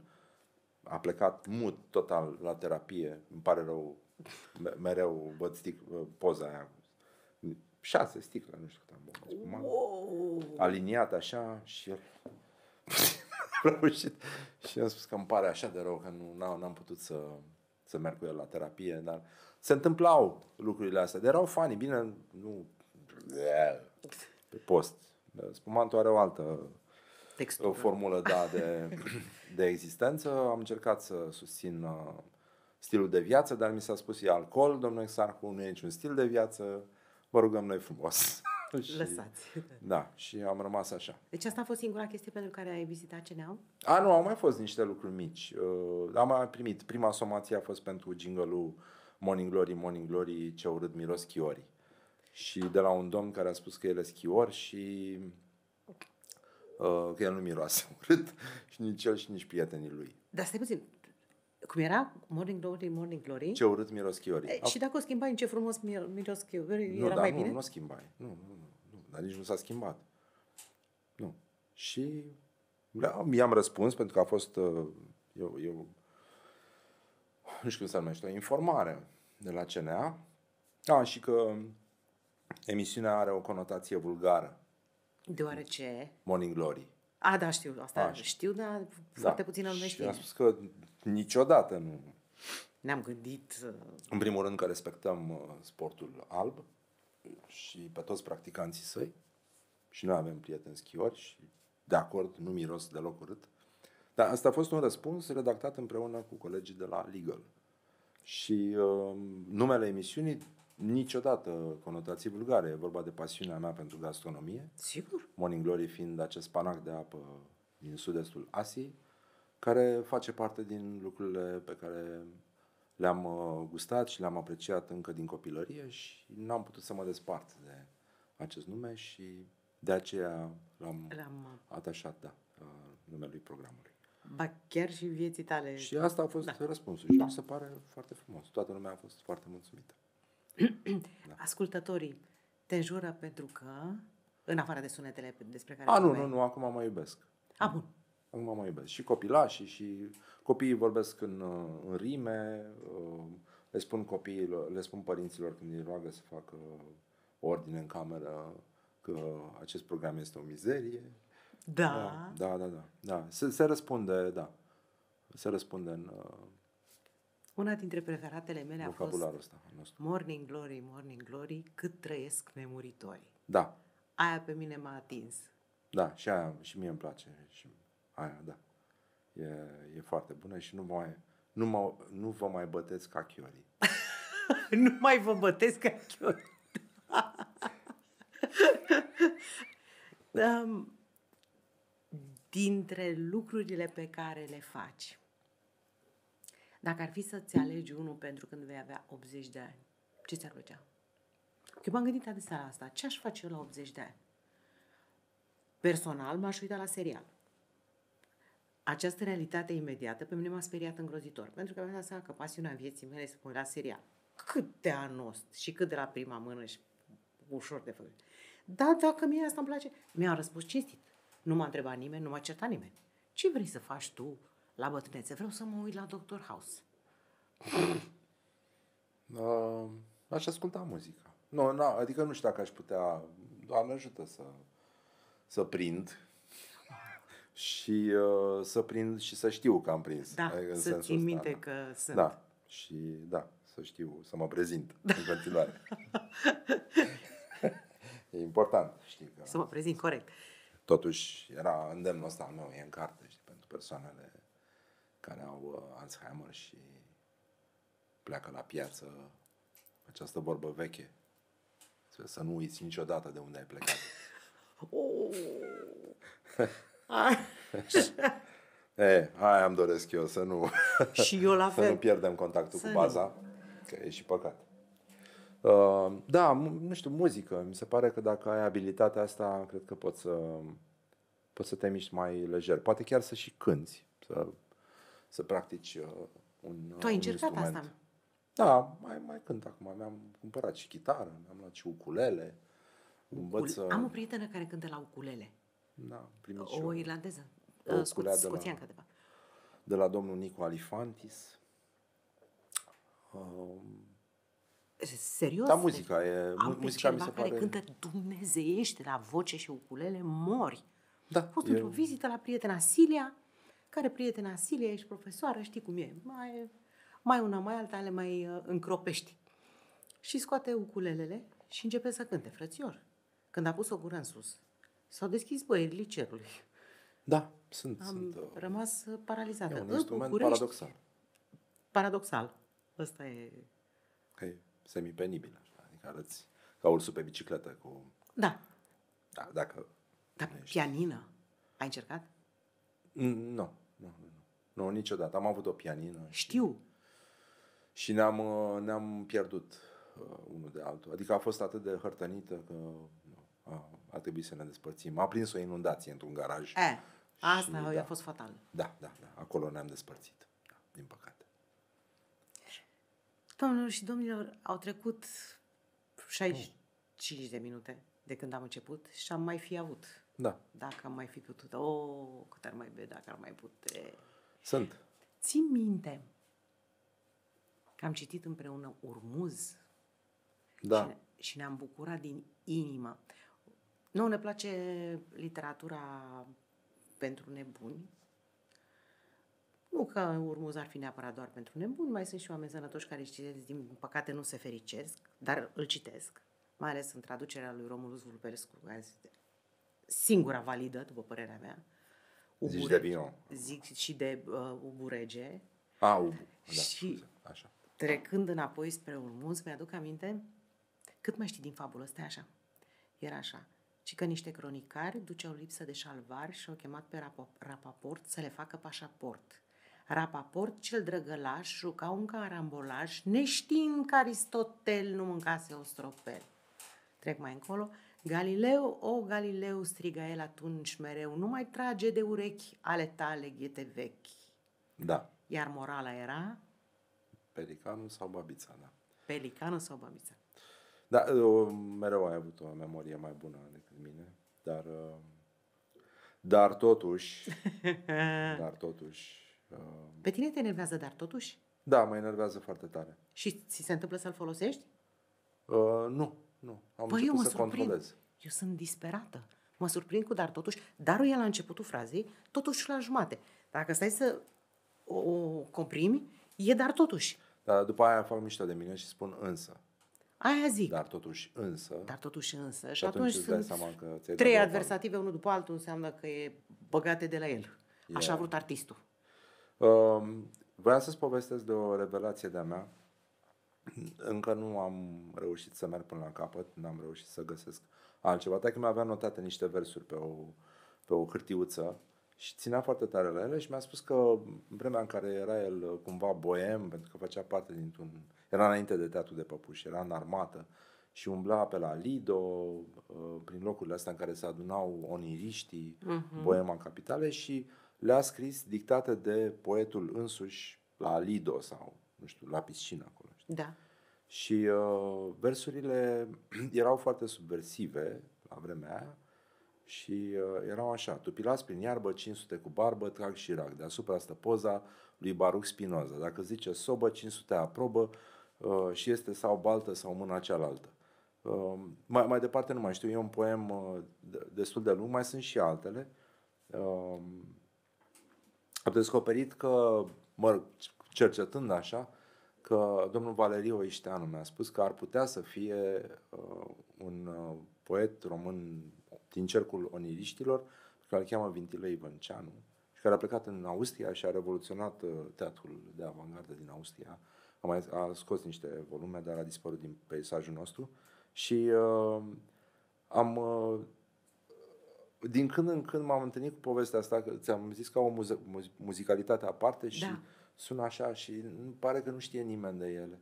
a plecat mut total la terapie. Îmi pare rău, me- mereu văd stic, poza aia. Șase sticle, nu știu cât am băut. de spumant. Wow. Aliniat așa și el a reușit. Și am spus că îmi pare așa de rău că nu n-am, n-am putut să, să merg cu el la terapie, dar se întâmplau lucrurile astea. Dar erau fani, bine, nu pe post. Spumantul are o altă Textură. o formulă da, de, de existență. Am încercat să susțin uh, stilul de viață, dar mi s-a spus e alcool, domnul Exarcu, nu e niciun stil de viață, vă rugăm noi frumos. Și- Lăsați. Da, și am rămas așa. Deci asta a fost singura chestie pentru care ai vizitat CNA? A, nu, au mai fost niște lucruri mici. Uh, am mai primit. Prima somație a fost pentru jingle Morning Glory, Morning Glory, ce urât miros schiorii. Și de la un domn care a spus că el e schior și uh, că el nu miroase urât și nici el și nici prietenii lui. Dar stai puțin. Cum era? Morning Glory, Morning Glory? Ce urât miros schiorii. E, și dacă o schimbai în ce frumos mir- miros chiori, nu, era dar mai nu, bine? nu schimbai. Nu, nu, nu, nu, dar nici nu s-a schimbat. Nu. Și da, i-am răspuns pentru că a fost uh, eu, eu nu știu cum se numește, o informare de la CNA. A, și că emisiunea are o conotație vulgară. Deoarece... Morning Glory. A, da, știu. Asta Așa. știu, dar foarte puțin lume Și știe. a spus că niciodată nu. Ne-am gândit... uh, În primul rând că respectăm uh, sportul alb și pe toți practicanții săi și noi avem prieteni schiori și de acord, nu miros deloc urât. Dar asta a fost un răspuns redactat împreună cu colegii de la Legal. Și uh, numele emisiunii niciodată conotații vulgare. E vorba de pasiunea mea pentru gastronomie. Sigur? Morning Glory fiind acest panac de apă din sud-estul Asiei, care face parte din lucrurile pe care le-am uh, gustat și le-am apreciat încă din copilărie și n-am putut să mă despart de acest nume și de aceea l-am L-am... atașat, da, uh, numelui programului. Ba chiar și vieții tale. Și asta a fost Da. răspunsul și mi se pare foarte frumos. Toată lumea a fost foarte mulțumită. Ascultătorii te înjură pentru că, în afară de sunetele despre care A, nu, vorbeai- nu, nu, acum mă iubesc. A, bun. Acum mă iubesc. Și copilașii și copiii vorbesc în, uh, în rime, uh, le spun copiilor, le spun părinților când îi roagă să facă ordine în cameră că acest program este o mizerie. Da. Da, da, da. da. Se, se răspunde, da. Se răspunde în uh, Una dintre preferatele mele a fost vocabularul ăsta al nostru. Morning Glory, Morning Glory, cât trăiesc nemuritorii. Da, Aia pe mine m-a atins. da, și aia și mie îmi place. Și aia, da. E, e foarte bună și nu, mai, nu, mă, nu vă mai băteți ca chiorii. nu mai vă bătesc ca chiori. um, dintre lucrurile pe care le faci, dacă ar fi să-ți alegi unul pentru când vei avea 80 de ani, ce ți-ar plăcea? Eu m-am gândit adesea la asta. Ce aș face eu la 80 de ani? Personal, m-aș uita la serial. Această realitate imediată pe mine m-a speriat îngrozitor, pentru că mi-am dat seama că pasiunea vieții mele se pune la serial. Cât de anost și cât de la prima mână și ușor de făcut. Dar dacă mie asta îmi place, mi-a răspuns cinstit. Nu m-a întrebat nimeni, nu m-a certat nimeni. Ce vrei să faci tu la bătrânețe? Vreau să mă uit la Doctor House. Uh, aș asculta muzică. Nu, nu, adică nu știu dacă aș putea, Doamne ajută să, să prind și uh, să prind și să știu că am prins. Da, Adică în să sensul ții ăsta, minte da. că sunt. Da, și da, să știu, să mă prezint în continuare. e important, știi că... Să mă prezint corect. Totuși, era îndemnul ăsta al meu, e în carte, știi, pentru persoanele care au uh, Alzheimer și pleacă la piață această vorbă veche. Să, să nu uiți niciodată de unde ai plecat. Oh. e, aia îmi doresc eu, să nu, și eu la să nu fel. pierdem contactul Să cu nu. baza, că e și păcat. Uh, da, mu- nu știu, muzică. Mi se pare că dacă ai abilitatea asta, cred că poți să, poți să te miști mai lejer. Poate chiar să și cânti, să, să practici uh, un, Tu ai un încercat instrument. asta? Da, mai, mai cânt acum. Mi-am cumpărat și chitară, mi-am luat și ukulele. Învăț să... Am o prietenă care cântă la ukulele. Da, am primit și O eu. irlandeză. O Uh, ukulea sco- de la- scoțiancă, de fapt. de la domnul Nicu Alifantis. Um, Serios? da, muzica e... Am mu- pe muzica mi cineva se care pare... cântă dumnezeiește la voce și ukulele, mori. Da, Am fost e- într-o vizită la prietena Silia, care prietena Silia, ești profesoară, știi cum e. Mai, mai una, mai alta, le mai uh, încropești. Și scoate ukulelele și începe să cânte, frățior. Când a pus o gură în sus, s-au deschis băierii cerului. Da, sunt, Am sunt uh, rămas uh, paralizată. e un În instrument București- paradoxal. Paradoxal. Ăsta e... Că e semi-penibil, așa. Adică arăți ca ursul pe bicicletă cu... Da, Da, dacă... dar nu ești- pianină. Ai încercat? Mm, Nu, nu, nu, nu. Nu, niciodată. Am avut o pianină și, Știu. și ne-am, uh, ne-am pierdut uh, unul de altul. Adică a fost atât de hărtănită că nu, a, a trebuit să ne despărțim. A prins o inundație într-un garaj. E, asta Și a da. fost fatal. Da, da, da. Acolo ne-am despărțit. Da, din păcate. Doamnelor și domnilor, au trecut 65 de minute de când am început și am mai fi avut. Da, Dacă am mai fi putut. Oh, cât ar mai bea dacă ar mai pute. sunt. Țin minte că am citit împreună Urmuz Da. și, ne- și ne-am bucurat din inimă. Nu ne place literatura pentru nebuni. Nu că Urmuz ar fi neapărat doar pentru nebuni, mai sunt și oameni sănătoși care își citesc, din păcate nu se fericesc, dar îl citesc, mai ales în traducerea lui Romulus Vulperescu, care este singura validă, după părerea mea. Zici Ubure- de Vino. Zic și de uh, Uburege. A, Ubu. Da, Și- scuze. Așa. Trecând înapoi spre Urmuz, mi-aduc aminte, cât mai știi din fabulă, stai așa. Era așa, ci că niște cronicari duceau lipsă de șalvari și au chemat pe Rapo- Rapaport să le facă pașaport. Rapaport, cel drăgălaș, juca un carambolaj, neștiind că Aristotel nu mâncase o stropel. Trec mai încolo. Galileu, o Galileu, striga el atunci mereu, nu mai trage de urechi ale tale ghete vechi. Da. Iar morala era Pelicanul sau babița, da. pelicanul sau babița. Da, o, mereu ai avut o memorie mai bună decât mine, dar, uh, dar totuși, dar totuși, uh, Pe tine te enervează, dar totuși? da, mă enervează foarte tare. Și ți se întâmplă să-l folosești? Uh, nu, nu, am Păi eu început mă să surprind. controlez. Eu sunt disperată. Mă surprind cu dar totuși. Darul e la începutul frazei, totuși la jumate. Dacă stai să o o comprimi, e dar totuși. Dar după aia fac mișto de mine și spun însă. Aia zic. Dar totuși însă. Dar totuși însă. Și Și atunci atunci îți dai sunt seama că ți-ai dat trei o adversative unul după altul, înseamnă că e băgate de la el. Așa a vrut artistul. Um, voiam să-ți povestesc de o revelație de-a mea. Încă nu am reușit să merg până la capăt, n-am reușit să găsesc altceva. Dacă mi aveam notate niște versuri pe o, pe o hârtiuță și ținea foarte tare la ele și mi-a spus că în vremea în care era el uh, cumva boem, pentru că făcea parte dintr-un... Era înainte de teatru de păpuși, era în armată și umbla pe la Lido, uh, prin locurile astea în care se adunau oniriștii, uh-huh. boema capitale și le-a scris dictate de poetul însuși la Lido sau, nu știu, la piscină acolo. Știi? Da. Și uh, versurile erau foarte subversive la vremea aia și uh, erau așa, tupilați prin iarbă, 500 cu barbă, trag și rag. Deasupra asta poza lui Baruch Spinoza. Dacă zice sobă, 500 aprobă uh, și este sau baltă sau mâna cealaltă. Uh, mai, mai departe nu mai știu, e un poem uh, destul de lung, mai sunt și altele. Uh, am descoperit că, mă, cercetând așa, că domnul Valeriu Oișteanu mi-a spus că ar putea să fie uh, un uh, poet român din cercul oniriștilor, care îl cheamă Vintilei Vânceanu, și care a plecat în Austria și a revoluționat uh, teatrul de avangardă din Austria. A, mai, a scos niște volume, dar a dispărut din peisajul nostru. Și uh, am... Uh, din când în când m-am întâlnit cu povestea asta, că ți-am zis că au o muze- muzicalitate aparte și Da. sună așa și îmi pare că nu știe nimeni de ele.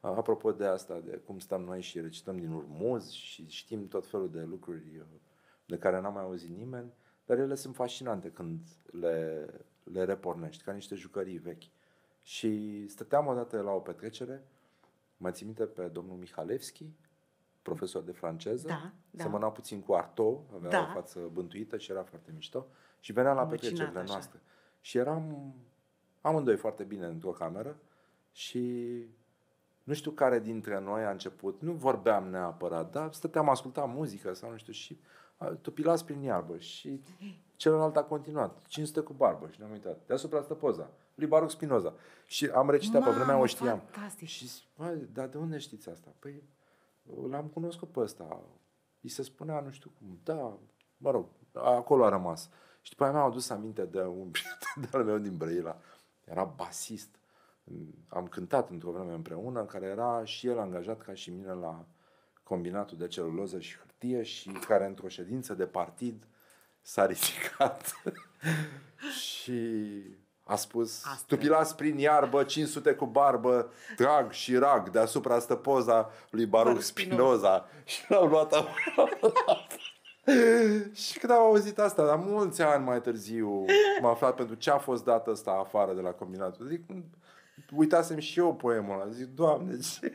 Apropo de asta, de cum stăm noi și recităm din urmuz și știm tot felul de lucruri uh, de care n-am mai auzit nimeni, dar ele sunt fascinante când le, le repornești, ca niște jucării vechi. Și stăteam odată la o petrecere, mai țin minte pe domnul Mihalevski, profesor de franceză, Da, da. semăna puțin cu Artaud, avea Da. o față bântuită și era foarte mișto, și venea la Măcinat petrecerile așa. noastre. Și eram amândoi foarte bine într-o cameră și nu știu care dintre noi a început, nu vorbeam neapărat, dar stăteam, ascultam muzică sau nu știu și a, tupilați prin iarbă și celălalt a continuat, 500 cu barbă și ne-am uitat. Deasupra stă poza, lui Baruch Spinoza. Și am recitat, pe vremea Mamă, o știam. fantastic. Și zic, "Băi, dar de unde știți asta? Păi, l-am cunoscut pe ăsta. Îi se spunea, nu știu cum, da, mă rog, acolo a rămas. Și după aia mi-am adus aminte de un prieten de-al meu din Brăila. Era basist. Am cântat într-o vreme împreună, care era și el angajat ca și mine la combinatul de celuloză și hârtie și care într-o ședință de partid s-a ridicat și a spus Asta. tupilați prin iarbă, 500 cu barbă, trag și rag, deasupra stă poza lui Baruch Baruch Spinoza și l-au luat acolo. și când am auzit asta, la mulți ani mai târziu, m-am aflat pentru ce a fost dat ăsta afară de la combinatul. Zic, uitasem și eu poemul ăla. Zic, Doamne, ce,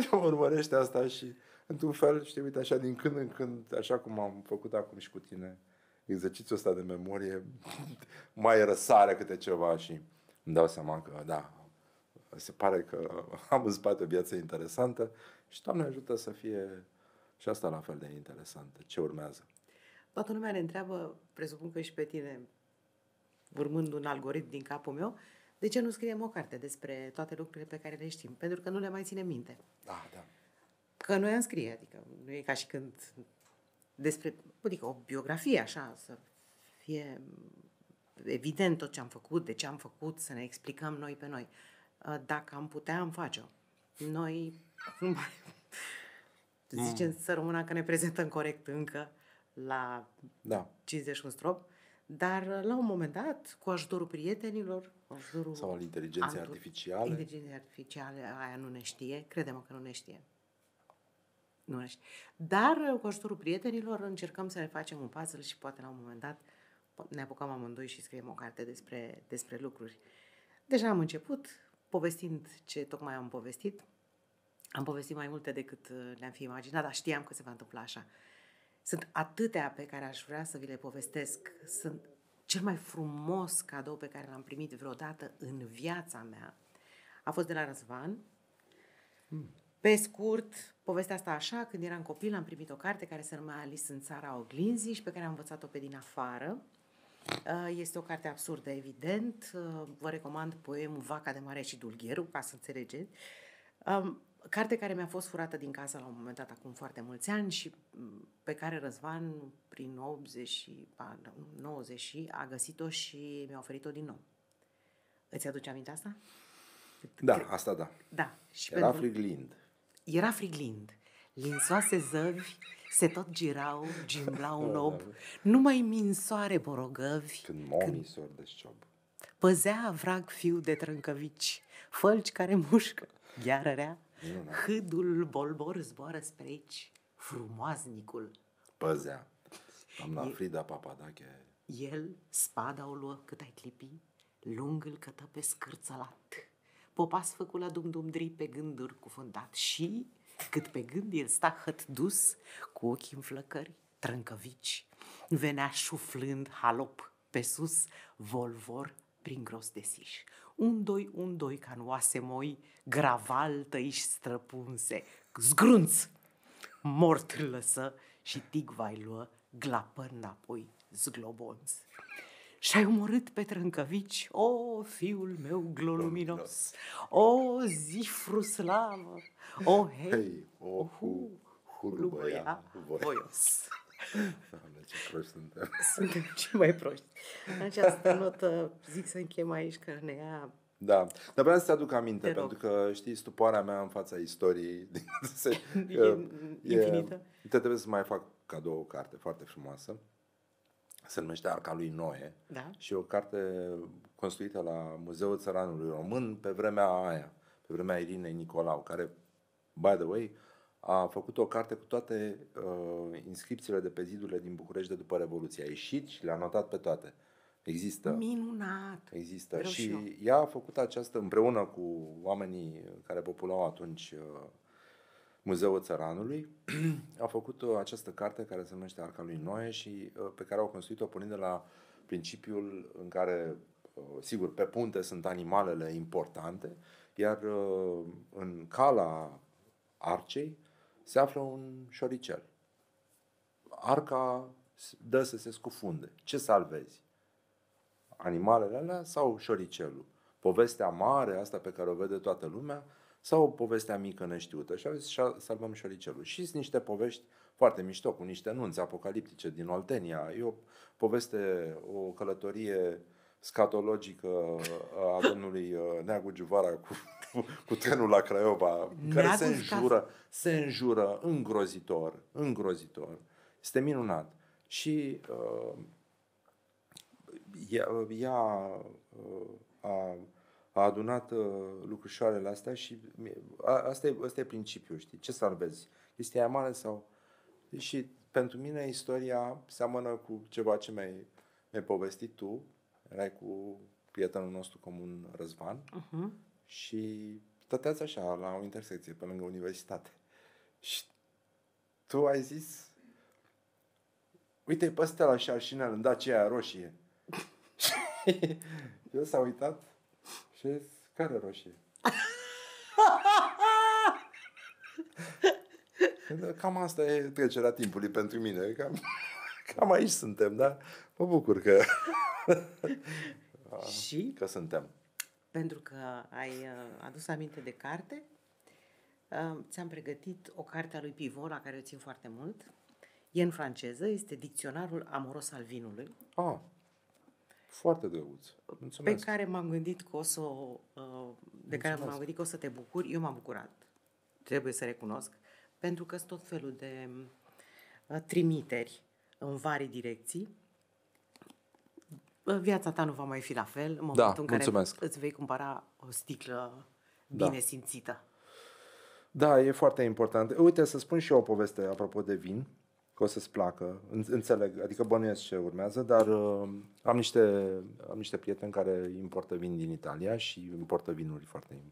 ce mă urmărește asta? Și într-un fel, știi, uite, așa din când în când, așa cum am făcut acum și cu tine, exercițiul ăsta de memorie, mai răsare câte ceva și îmi dau seama că, da, se pare că am în spate o viață interesantă și Doamne ajută să fie și asta la fel de interesantă. Ce urmează? Toată lumea ne întreabă, presupun că și pe tine, urmând un algoritm din capul meu, de ce nu scriem o carte despre toate lucrurile pe care le știm? Pentru că nu le mai ținem minte. Da, da. Că noi am scrie, adică nu e ca și când despre, adică o biografie așa, să fie evident tot ce am făcut, de ce am făcut, să ne explicăm noi pe noi. Uh, Dacă am putea, am face-o. Noi nu mai... Zicem să rămână că ne prezentăm corect încă la Da. 51 strop, dar uh, la un moment dat, cu ajutorul prietenilor, cu ajutorul Sau al inteligenței altor- artificiale. Inteligența artificială, aia nu ne știe, credem că nu ne știe. Nu ne știe. Dar uh, cu ajutorul prietenilor încercăm să ne facem un puzzle și poate la un moment dat po- ne apucăm amândoi și scriem o carte despre, despre lucruri. Deja am început, povestind ce tocmai am povestit. Am povestit mai multe decât uh, le-am fi imaginat, dar știam că se va întâmpla așa. Sunt atâtea pe care aș vrea să vi le povestesc. Sunt cel mai frumos cadou pe care l-am primit vreodată în viața mea. A fost de la Răzvan. Pe scurt, povestea asta așa, când eram copil am primit o carte care se numea Alice în țara oglinzii și pe care am învățat-o pe din afară. Uh, Este o carte absurdă, evident. Uh, Vă recomand poemul Vaca de Mare și Dulgheru, ca să înțelegeți. Um, Carte care mi-a fost furată din casă la un moment dat, acum foarte mulți ani, și m, pe care Răzvan, prin 80, și- ba, 90, și a găsit-o și mi-a oferit-o din nou. Îți aduce aminte asta? Da, asta da. Da. Și Era pentru... friglind. Era friglind. linsoase zăvi se tot girau, gimblau un ob, numai minsoare borogăvi, Când momii sor de șciob. păzea vrag fiu de trâncăvici, fălci care mușcă, gheară rea, Minunat. hâdul bolbor zboară spre aici, frumoaznicul. Păzea. Doamna Frida Papadache. El spada o luă cât ai clipi, lung îl cătă pe scârțălat. Popas făcut la dum-dum-dri pe gânduri cufundat și, cât pe gând el sta hăt dus, cu ochii în flăcări, trâncăvici, venea șuflând halop pe sus, volvor prin gros de siș. Un doi, un doi, ca în oase moi, graval tăiși străpunse, zgrunț, mort îl lăsă și tigvai luă, glapă înapoi zglobonț. Și-ai omorât pe trâncăvici, o, fiul meu gloluminos, o, zifru slavă, o, hei, Hei, o, hu, hulubăia, voi. voios. Doamne, ce proști suntem. Suntem cei mai proști. Această notă, zic să închem aici, că ne ia Da, dar vreau să-ți aduc aminte, Te rog. pentru că știi stupoarea mea în fața istoriei se, E infinită. Te trebuie să mai fac cadou o carte foarte frumoasă. Se numește Arca lui Noe Da. și e o carte construită la Muzeul Țăranului Român pe vremea aia, pe vremea Irinei Nicolau, care, by the way, a făcut o carte cu toate uh, inscripțiile de pe zidurile din București de după Revoluție. A ieșit și le-a notat pe toate. Există. minunat. Există. Vreau și și eu. ea a făcut această împreună cu oamenii care populau atunci uh, Muzeul Țăranului, a făcut uh, această carte care se numește Arca lui Noe și uh, pe care au construit-o pornind de la principiul în care, uh, sigur, pe punte sunt animalele importante, iar uh, în cala arcei se află un șoricel. Arca s- dă să se scufunde. Ce salvezi? animalele alea sau șoricelul? Povestea mare, asta pe care o vede toată lumea, sau povestea mică neștiută? Și au zis, "Șa- salvăm șoricelul. Și sunt niște povești foarte mișto, cu niște nunți apocaliptice din Oltenia. E o poveste, o călătorie scatologică a domnului uh, Neagu Giuvara cu, cu trenul la Craiova, în care Neagu se Scat- înjură, se înjură îngrozitor, îngrozitor. Este minunat. Și uh, ea, ea uh, a, a adunat uh, lucrușoarele astea și mi- a, asta, e, asta e principiul, știi? Ce salvezi? Este aia mare sau... Și pentru mine istoria seamănă cu ceva ce mi-ai, mi-ai povestit tu. Erai cu prietenul nostru comun, Răzvan, Uh-huh. și stăteați așa la o intersecție pe lângă universitate. Și tu ai zis, uite pe ăsta la șarșinel în Dacia aia roșie. Și el s-a uitat și a zis, care roșie? Cam asta e trecerea timpului pentru mine. Cam, cam aici suntem, da? Mă bucur că, Și că suntem. pentru că ai uh, adus aminte de carte, uh, ți-am pregătit o carte a lui Pivot, la care o țin foarte mult. E în franceză, este Dicționarul amoros al vinului, Ah, foarte drăguț. pe Mulțumesc. care m-am gândit că o să, o, uh, de care m-am gândit că o să te bucuri. Eu m-am bucurat, trebuie să recunosc, pentru că sunt tot felul de uh, trimiteri în vari direcții. Uh, Viața ta nu va mai fi la fel în momentul în care mulțumesc. îți vei cumpăra o sticlă Da. bine simțită. Da, e foarte important. Uite, să spun și eu o poveste apropo de vin, că o să-ți placă. În- Înțeleg, adică bănuiesc ce urmează, dar uh, am, niște, am niște prieteni care importă vin din Italia și importă vinuri foarte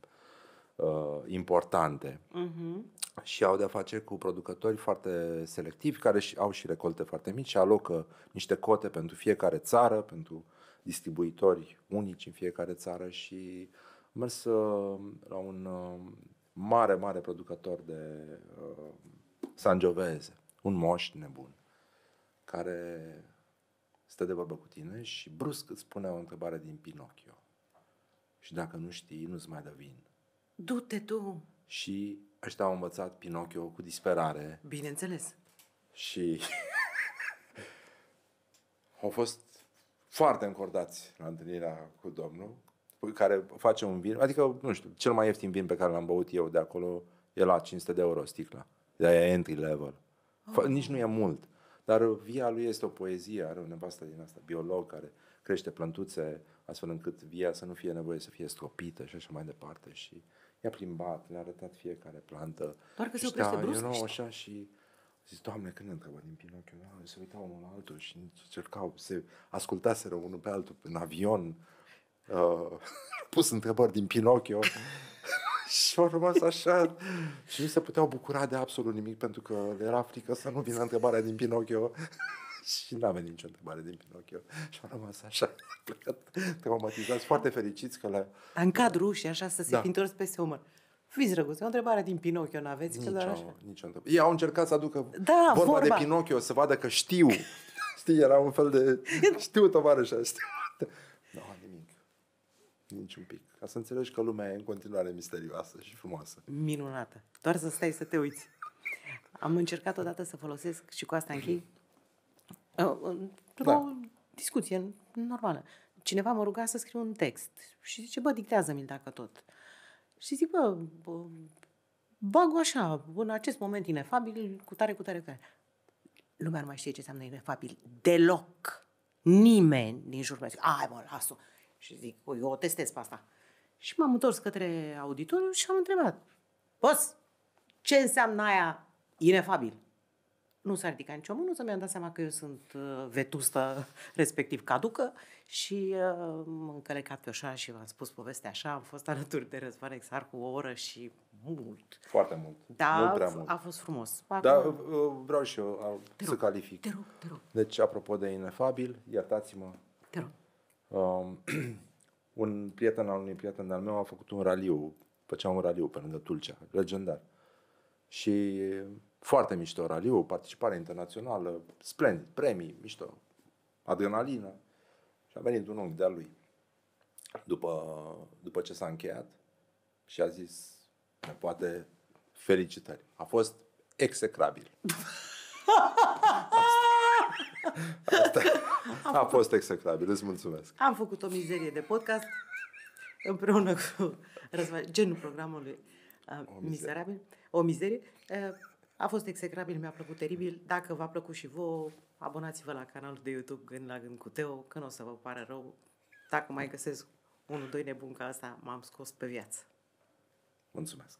uh, importante. Uh-huh. Și au de-a face cu producători foarte selectivi, care și, au și recolte foarte mici și alocă niște cote pentru fiecare țară, pentru distribuitori unici în fiecare țară și am mers uh, la un uh, mare, mare producător de uh, sangiovese, un moș nebun, care stă de vorbă cu tine și brusc îți pune o întrebare din Pinocchio. Și dacă nu știi, nu-ți mai dă vin. Du-te tu, Și ăștia au învățat Pinocchio cu disperare bineînțeles. și au fost foarte încordați la întâlnirea cu domnul, care face un vin, adică, nu știu, cel mai ieftin vin pe care l-am băut eu de acolo e la 500 de euro sticla. de aia entry level. Oh. Nici nu e mult. Dar via lui este o poezie, are o nevastă din asta, biolog, care crește plântuțe astfel încât via să nu fie nevoie să fie stropită și așa mai departe. Și i-a plimbat, le-a arătat fiecare plantă. Doar că se oprește brusc. Eu nu, așa și zis, Doamne, când ne întrebă din Pinocchio? Da, se uitau unul la altul și încercau, se ascultaseră unul pe altul în avion, uh, pus întrebări din Pinocchio și au rămas așa și nu se puteau bucura de absolut nimic pentru că le era frică să nu vină întrebarea din Pinocchio și n-a venit nicio întrebare din Pinocchio și au rămas așa plecat traumatizați, foarte fericiți că le În cadru și așa să se da. fi întors peste umăr. Fiți răguți, o întrebare din Pinocchio n-aveți? Nicio, că doar așa? nicio întrebare. Ei au încercat să aducă Da, vorba, vorba. de Pinocchio, să vadă că știu. Știi, era un fel de... Știu, tovarășa, știu. Nu, nimic. Nici un pic. Ca să înțelegi că lumea e în continuare misterioasă și frumoasă. Minunată. Doar să stai să te uiți. Am încercat odată să folosesc și cu asta închei uh, uh, Da. o discuție normală. Cineva mă ruga să scriu un text și zice, bă, dictează-mi dacă tot. Și zic, bă, bă bag așa, în acest moment inefabil, cu tare, cu tare, cu tare. Lumea nu mai știe ce înseamnă inefabil. Deloc. Nimeni din jurul meu zic, ai mă, las-o. Și zic, "Ui, eu o testez pe asta. Și m-am întors către auditoriu și am întrebat, boss, ce înseamnă aia inefabil? Nu s-a ridicat nicio mână, să mi-am dat seama că eu sunt uh, vetustă, respectiv caducă și uh, m-am încălecat pe așa și v-am spus povestea așa. Am fost alături de Răzvan Exarcu o oră și mult. Foarte mult. Da, Mult prea mult. a fost frumos. Dar Acum- uh, vreau și eu uh, să rog, calific. Te rog, te rog, Deci, apropo de inefabil, iertați-mă, te rog. um, un prieten al unui prieten al meu a făcut un raliu, făcea un raliu pe lângă Tulcea, legendar. Și foarte mișto raliu, participare internațională, splendid, premii, mișto, adrenalină. Și a venit un unghi de-a lui după, după ce s-a încheiat și a zis, ne poate felicitări. A fost execrabil. Asta, asta a fost execrabil, îți mulțumesc. Am făcut o mizerie de podcast împreună cu Răzvan, genul programului uh, mizerie. Miserabil, o mizerie. Uh, a fost execrabil, mi-a plăcut teribil. Dacă v-a plăcut și vouă, abonați-vă la canalul de YouTube Gând la Gând cu Teo, că nu o să vă pară rău. Dacă mai găsesc unul, doi nebun ca asta, m-am scos pe viață. Mulțumesc.